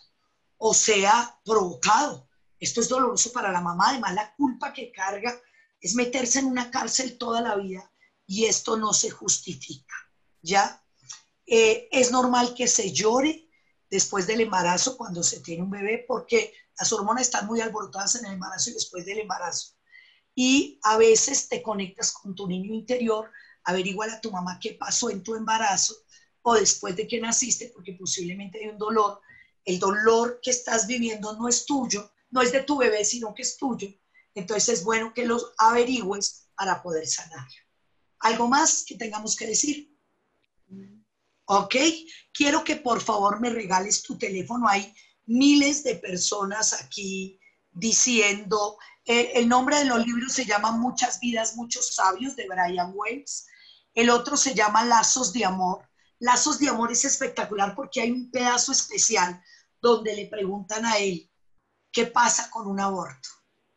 o sea provocado. Esto es doloroso para la mamá, además la culpa que carga es meterse en una cárcel toda la vida y esto no se justifica, ¿ya? Eh, es normal que se llore después del embarazo cuando se tiene un bebé porque las hormonas están muy alborotadas en el embarazo y después del embarazo. Y a veces te conectas con tu niño interior, averigua a tu mamá qué pasó en tu embarazo o después de que naciste, porque posiblemente hay un dolor. El dolor que estás viviendo no es tuyo, no es de tu bebé, sino que es tuyo. Entonces es bueno que los averigües para poder sanarlo. ¿Algo más que tengamos que decir? ¿Ok? Quiero que por favor me regales tu teléfono. Hay miles de personas aquí diciendo, el, el nombre de los libros se llama Muchas vidas, muchos sabios de Brian Weiss. El otro se llama Lazos de Amor Lazos de Amor es espectacular porque hay un pedazo especial donde le preguntan a él qué pasa con un aborto.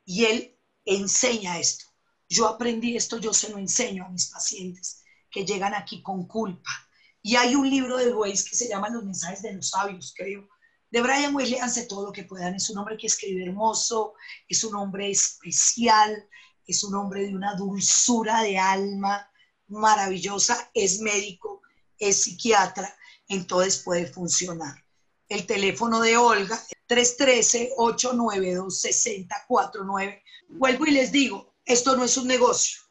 Y él enseña esto. Yo aprendí esto, yo se lo enseño a mis pacientes que llegan aquí con culpa. Y hay un libro de Weiss que se llama Los mensajes de los sabios, creo. De Brian Weiss, léanse todo lo que puedan. Es un hombre que escribe hermoso, es un hombre especial, es un hombre de una dulzura de alma maravillosa, es médico, es psiquiatra, entonces puede funcionar. El teléfono de Olga, 313-892-6049. Vuelvo y les digo, esto no es un negocio.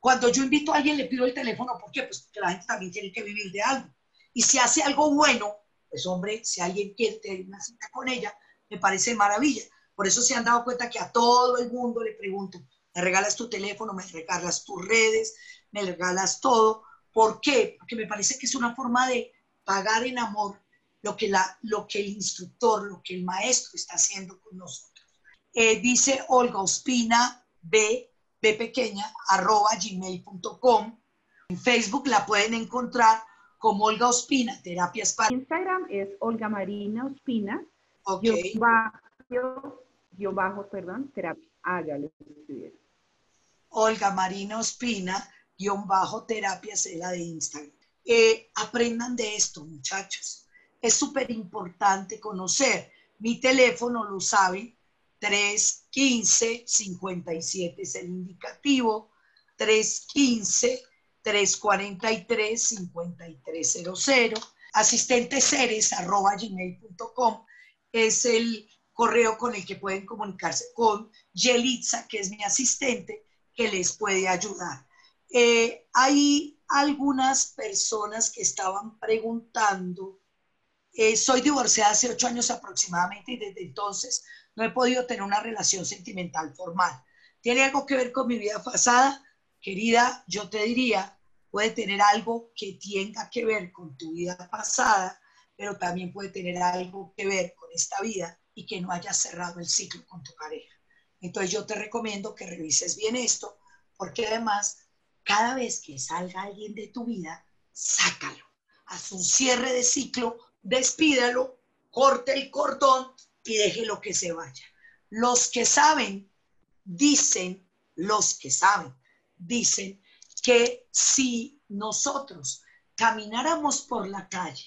Cuando yo invito a alguien, le pido el teléfono, ¿por qué? Pues porque la gente también tiene que vivir de algo. Y si hace algo bueno, pues hombre, si alguien quiere tener una cita con ella, me parece maravilla. Por eso se han dado cuenta que a todo el mundo le pregunto, ¿me regalas tu teléfono? ¿Me regalas tus redes? ¿Me regalas todo? ¿Por qué? Porque me parece que es una forma de pagar en amor lo que, la, lo que el instructor, lo que el maestro está haciendo con nosotros. Eh, dice Olga Ospina B, pequeña, arroba gmail.com. En Facebook la pueden encontrar como Olga Ospina, Terapia Para. Instagram es Olga Marina Ospina. Ok. Yo bajo, perdón, terapia. Hágale. Olga Marina Ospina guion bajo terapia la de Instagram. Eh, aprendan de esto, muchachos. Es súper importante conocer. Mi teléfono lo saben, 315-57 es el indicativo, 315-343-5300. Asistente Ceres, arroba gmail.com es el correo con el que pueden comunicarse con Yelitza, que es mi asistente, que les puede ayudar. Eh, hay algunas personas que estaban preguntando eh, soy divorciada hace ocho años aproximadamente y desde entonces no he podido tener una relación sentimental formal. ¿Tiene algo que ver con mi vida pasada? Querida, yo te diría, puede tener algo que tenga que ver con tu vida pasada, pero también puede tener algo que ver con esta vida y que no hayas cerrado el ciclo con tu pareja. Entonces yo te recomiendo que revises bien esto, porque además, cada vez que salga alguien de tu vida, sácalo. Haz un cierre de ciclo, despídalo, corte el cordón y déjelo que se vaya. Los que saben, dicen, los que saben, dicen que si nosotros camináramos por la calle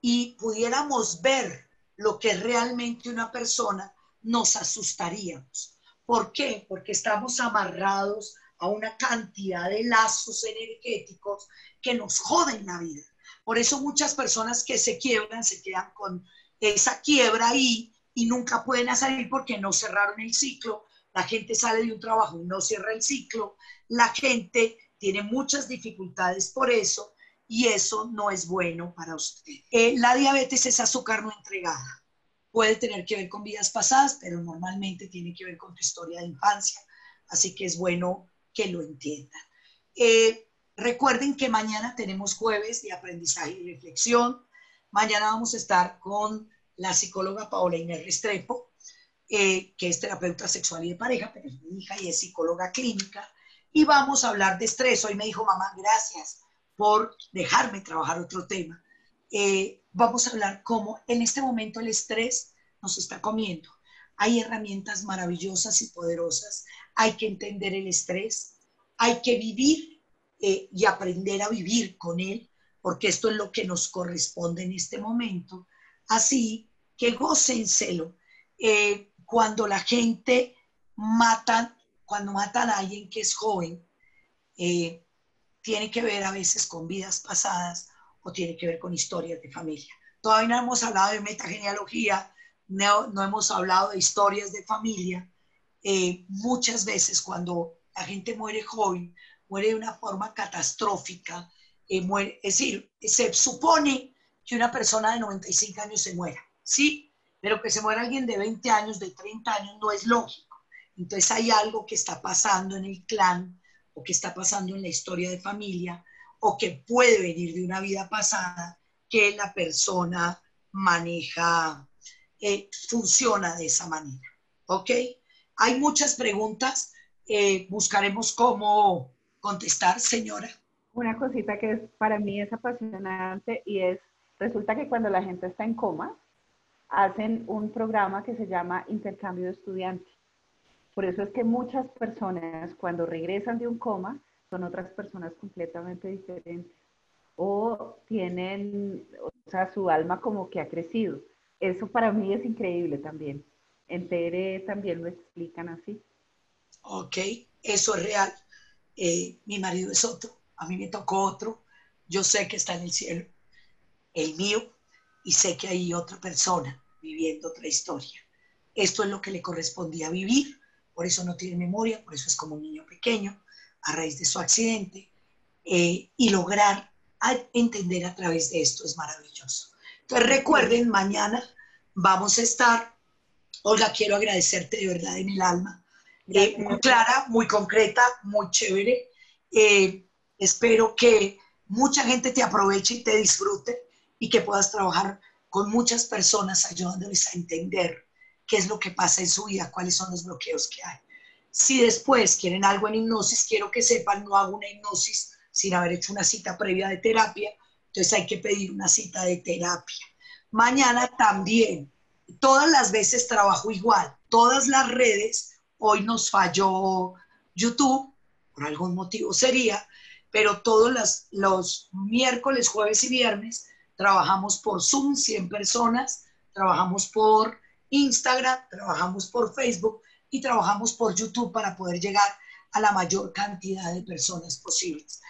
y pudiéramos ver lo que es realmente una persona, nos asustaríamos. ¿Por qué? Porque estamos amarrados a una cantidad de lazos energéticos que nos joden la vida. Por eso muchas personas que se quiebran se quedan con esa quiebra ahí y nunca pueden salir porque no cerraron el ciclo. La gente sale de un trabajo y no cierra el ciclo. La gente tiene muchas dificultades por eso y eso no es bueno para usted. Eh, la diabetes es azúcar no entregada. Puede tener que ver con vidas pasadas, pero normalmente tiene que ver con tu historia de infancia. Así que es bueno que lo entiendan. Eh, recuerden que mañana tenemos jueves de aprendizaje y reflexión. Mañana vamos a estar con la psicóloga Paola Inés Restrepo, eh, que es terapeuta sexual y de pareja, pero es mi hija y es psicóloga clínica. Y vamos a hablar de estrés. Hoy me dijo, mamá, gracias por dejarme trabajar otro tema. Eh, vamos a hablar cómo en este momento el estrés nos está comiendo. Hay herramientas maravillosas y poderosas. Hay que entender el estrés. Hay que vivir eh, y aprender a vivir con él, porque esto es lo que nos corresponde en este momento. Así que celo eh, cuando la gente mata, cuando matan a alguien que es joven, eh, tiene que ver a veces con vidas pasadas o tiene que ver con historias de familia. Todavía no hemos hablado de metagenealogía, no, no hemos hablado de historias de familia. Eh, muchas veces cuando la gente muere joven, muere de una forma catastrófica, muere, es decir, se supone que una persona de 95 años se muera sí, pero que se muera alguien de 20 años, de 30 años, no es lógico. Entonces hay algo que está pasando en el clan o que está pasando en la historia de familia o que puede venir de una vida pasada que la persona maneja, eh, funciona de esa manera. ¿Ok? Hay muchas preguntas. Eh, buscaremos cómo contestar, señora. Una cosita que para mí es apasionante y es, resulta que cuando la gente está en coma, hacen un programa que se llama intercambio de estudiantes. Por eso es que muchas personas cuando regresan de un coma son otras personas completamente diferentes o tienen, o sea, su alma como que ha crecido. Eso para mí es increíble también. En TR también lo explican así. Ok, eso es real. Eh, mi marido es otro, a mí me tocó otro. Yo sé que está en el cielo, el mío, y sé que hay otra persona viviendo otra historia. Esto es lo que le correspondía vivir, por eso no tiene memoria, por eso es como un niño pequeño, a raíz de su accidente, eh, y lograr entender a través de esto es maravilloso. Entonces recuerden, mañana vamos a estar, Olga, quiero agradecerte de verdad en el alma, eh, muy clara, muy concreta, muy chévere. Eh, espero que mucha gente te aproveche y te disfrute y que puedas trabajar con muchas personas ayudándoles a entender qué es lo que pasa en su vida, cuáles son los bloqueos que hay. Si después quieren algo en hipnosis, quiero que sepan, no hago una hipnosis sin haber hecho una cita previa de terapia, entonces hay que pedir una cita de terapia. Mañana también, todas las veces trabajo igual, todas las redes, hoy nos falló YouTube, por algún motivo sería, pero todos los, los miércoles, jueves y viernes trabajamos por Zoom, 100 personas, trabajamos por Instagram, trabajamos por Facebook y trabajamos por YouTube para poder llegar a la mayor cantidad de personas posibles.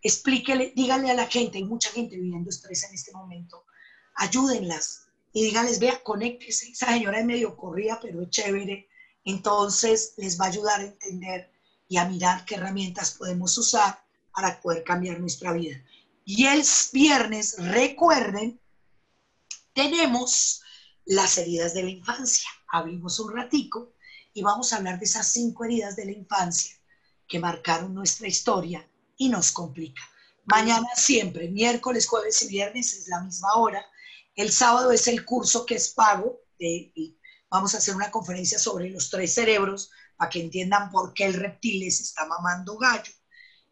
Explíquele, díganle a la gente, hay mucha gente viviendo estrés en este momento, ayúdenlas y díganles, vea, conéctese, esa señora es medio corrida, pero es chévere, entonces les va a ayudar a entender y a mirar qué herramientas podemos usar para poder cambiar nuestra vida. Y el viernes, recuerden, tenemos las heridas de la infancia. Abrimos un ratico y vamos a hablar de esas cinco heridas de la infancia que marcaron nuestra historia y nos complica. Mañana siempre, miércoles, jueves y viernes es la misma hora. El sábado es el curso que es pago. Vamos a hacer una conferencia sobre los tres cerebros para que entiendan por qué el reptil les está mamando gallo.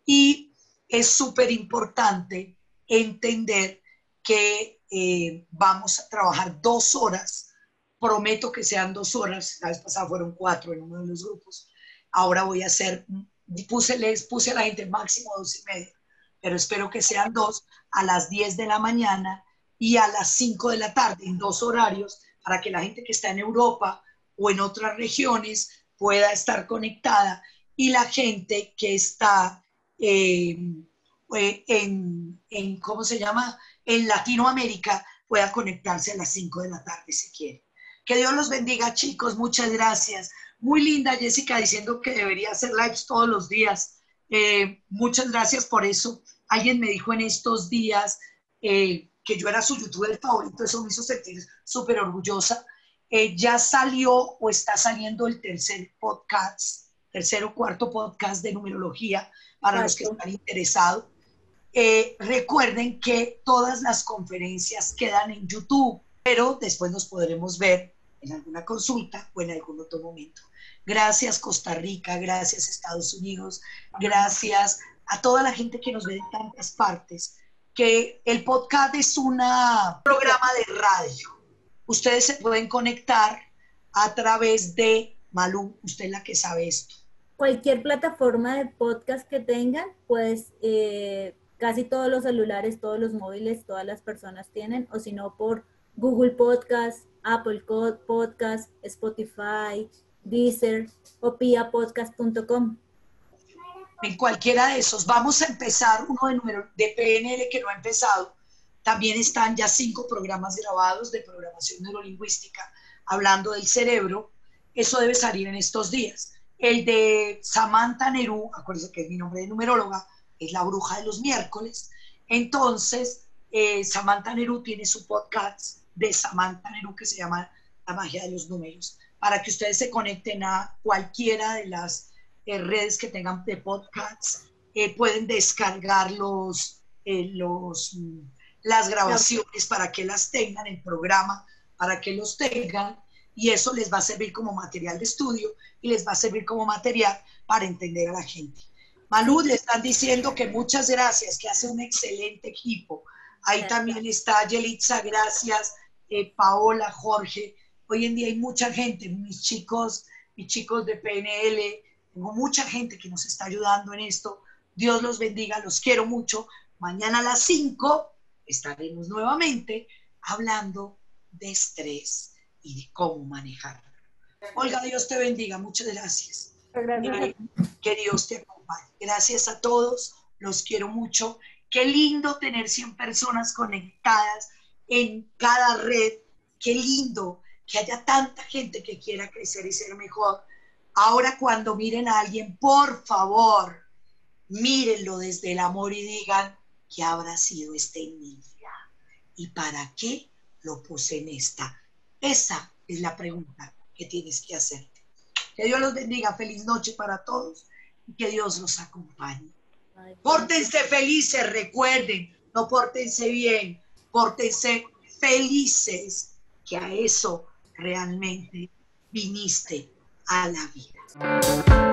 Y es súper importante entender que eh, vamos a trabajar dos horas. Prometo que sean dos horas. La vez pasada fueron cuatro en uno de los grupos. Ahora voy a hacer, puse, puse a la gente máximo dos y media, pero espero que sean dos a las diez de la mañana y a las cinco de la tarde, en dos horarios, para que la gente que está en Europa o en otras regiones pueda estar conectada y la gente que está eh, eh, en, en, ¿cómo se llama? En Latinoamérica pueda conectarse a las 5 de la tarde si quiere. Que Dios los bendiga, chicos. Muchas gracias. Muy linda Jessica diciendo que debería hacer lives todos los días. Eh, muchas gracias por eso. Alguien me dijo en estos días que yo era su youtuber favorito. Eso me hizo sentir súper orgullosa. Eh, ya salió o está saliendo el tercer podcast, tercer o cuarto podcast de numerología para los que están interesados. Eh, recuerden que todas las conferencias quedan en YouTube, pero después nos podremos ver en alguna consulta o en algún otro momento. Gracias Costa Rica, gracias Estados Unidos, gracias a toda la gente que nos ve de tantas partes, que el podcast es un programa de radio ustedes se pueden conectar a través de Malú, usted es la que sabe esto. Cualquier plataforma de podcast que tengan, pues eh, casi todos los celulares, todos los móviles, todas las personas tienen, o si no por Google Podcast, Apple Podcast, Spotify, Deezer o piapodcast.com. En cualquiera de esos, vamos a empezar uno de, número, de PNL que no ha empezado, también están ya cinco programas grabados de programación neurolingüística hablando del cerebro. Eso debe salir en estos días. El de Samantha Nerú, acuérdense que es mi nombre de numeróloga, es la bruja de los miércoles. Entonces, eh, Samantha Nerú tiene su podcast de Samantha Nerú que se llama La magia de los números, para que ustedes se conecten a cualquiera de las eh, redes que tengan de podcasts. Eh, pueden descargar los, los mm, las grabaciones para que las tengan, el programa para que los tengan y eso les va a servir como material de estudio y les va a servir como material para entender a la gente. Malú, le están diciendo que muchas gracias, que hace un excelente equipo. Ahí también está Yelitza, gracias, eh, Paola, Jorge. Hoy en día hay mucha gente, mis chicos, mis chicos de PNL, tengo mucha gente que nos está ayudando en esto. Dios los bendiga, los quiero mucho. Mañana a las 5 estaremos nuevamente hablando de estrés y de cómo manejarlo. Olga, Dios te bendiga. Muchas gracias. gracias. Que Dios te acompañe. Gracias a todos. Los quiero mucho. Qué lindo tener 100 personas conectadas en cada red. Qué lindo que haya tanta gente que quiera crecer y ser mejor. Ahora cuando miren a alguien, por favor, mírenlo desde el amor y digan, ¿qué habrá sido este inicia? ¿Y para qué lo puse en esta? Esa es la pregunta que tienes que hacerte. Que Dios los bendiga. Feliz noche para todos y que Dios los acompañe. Pórtense felices, recuerden, no pórtense bien, pórtense felices, que a eso realmente viniste a la vida.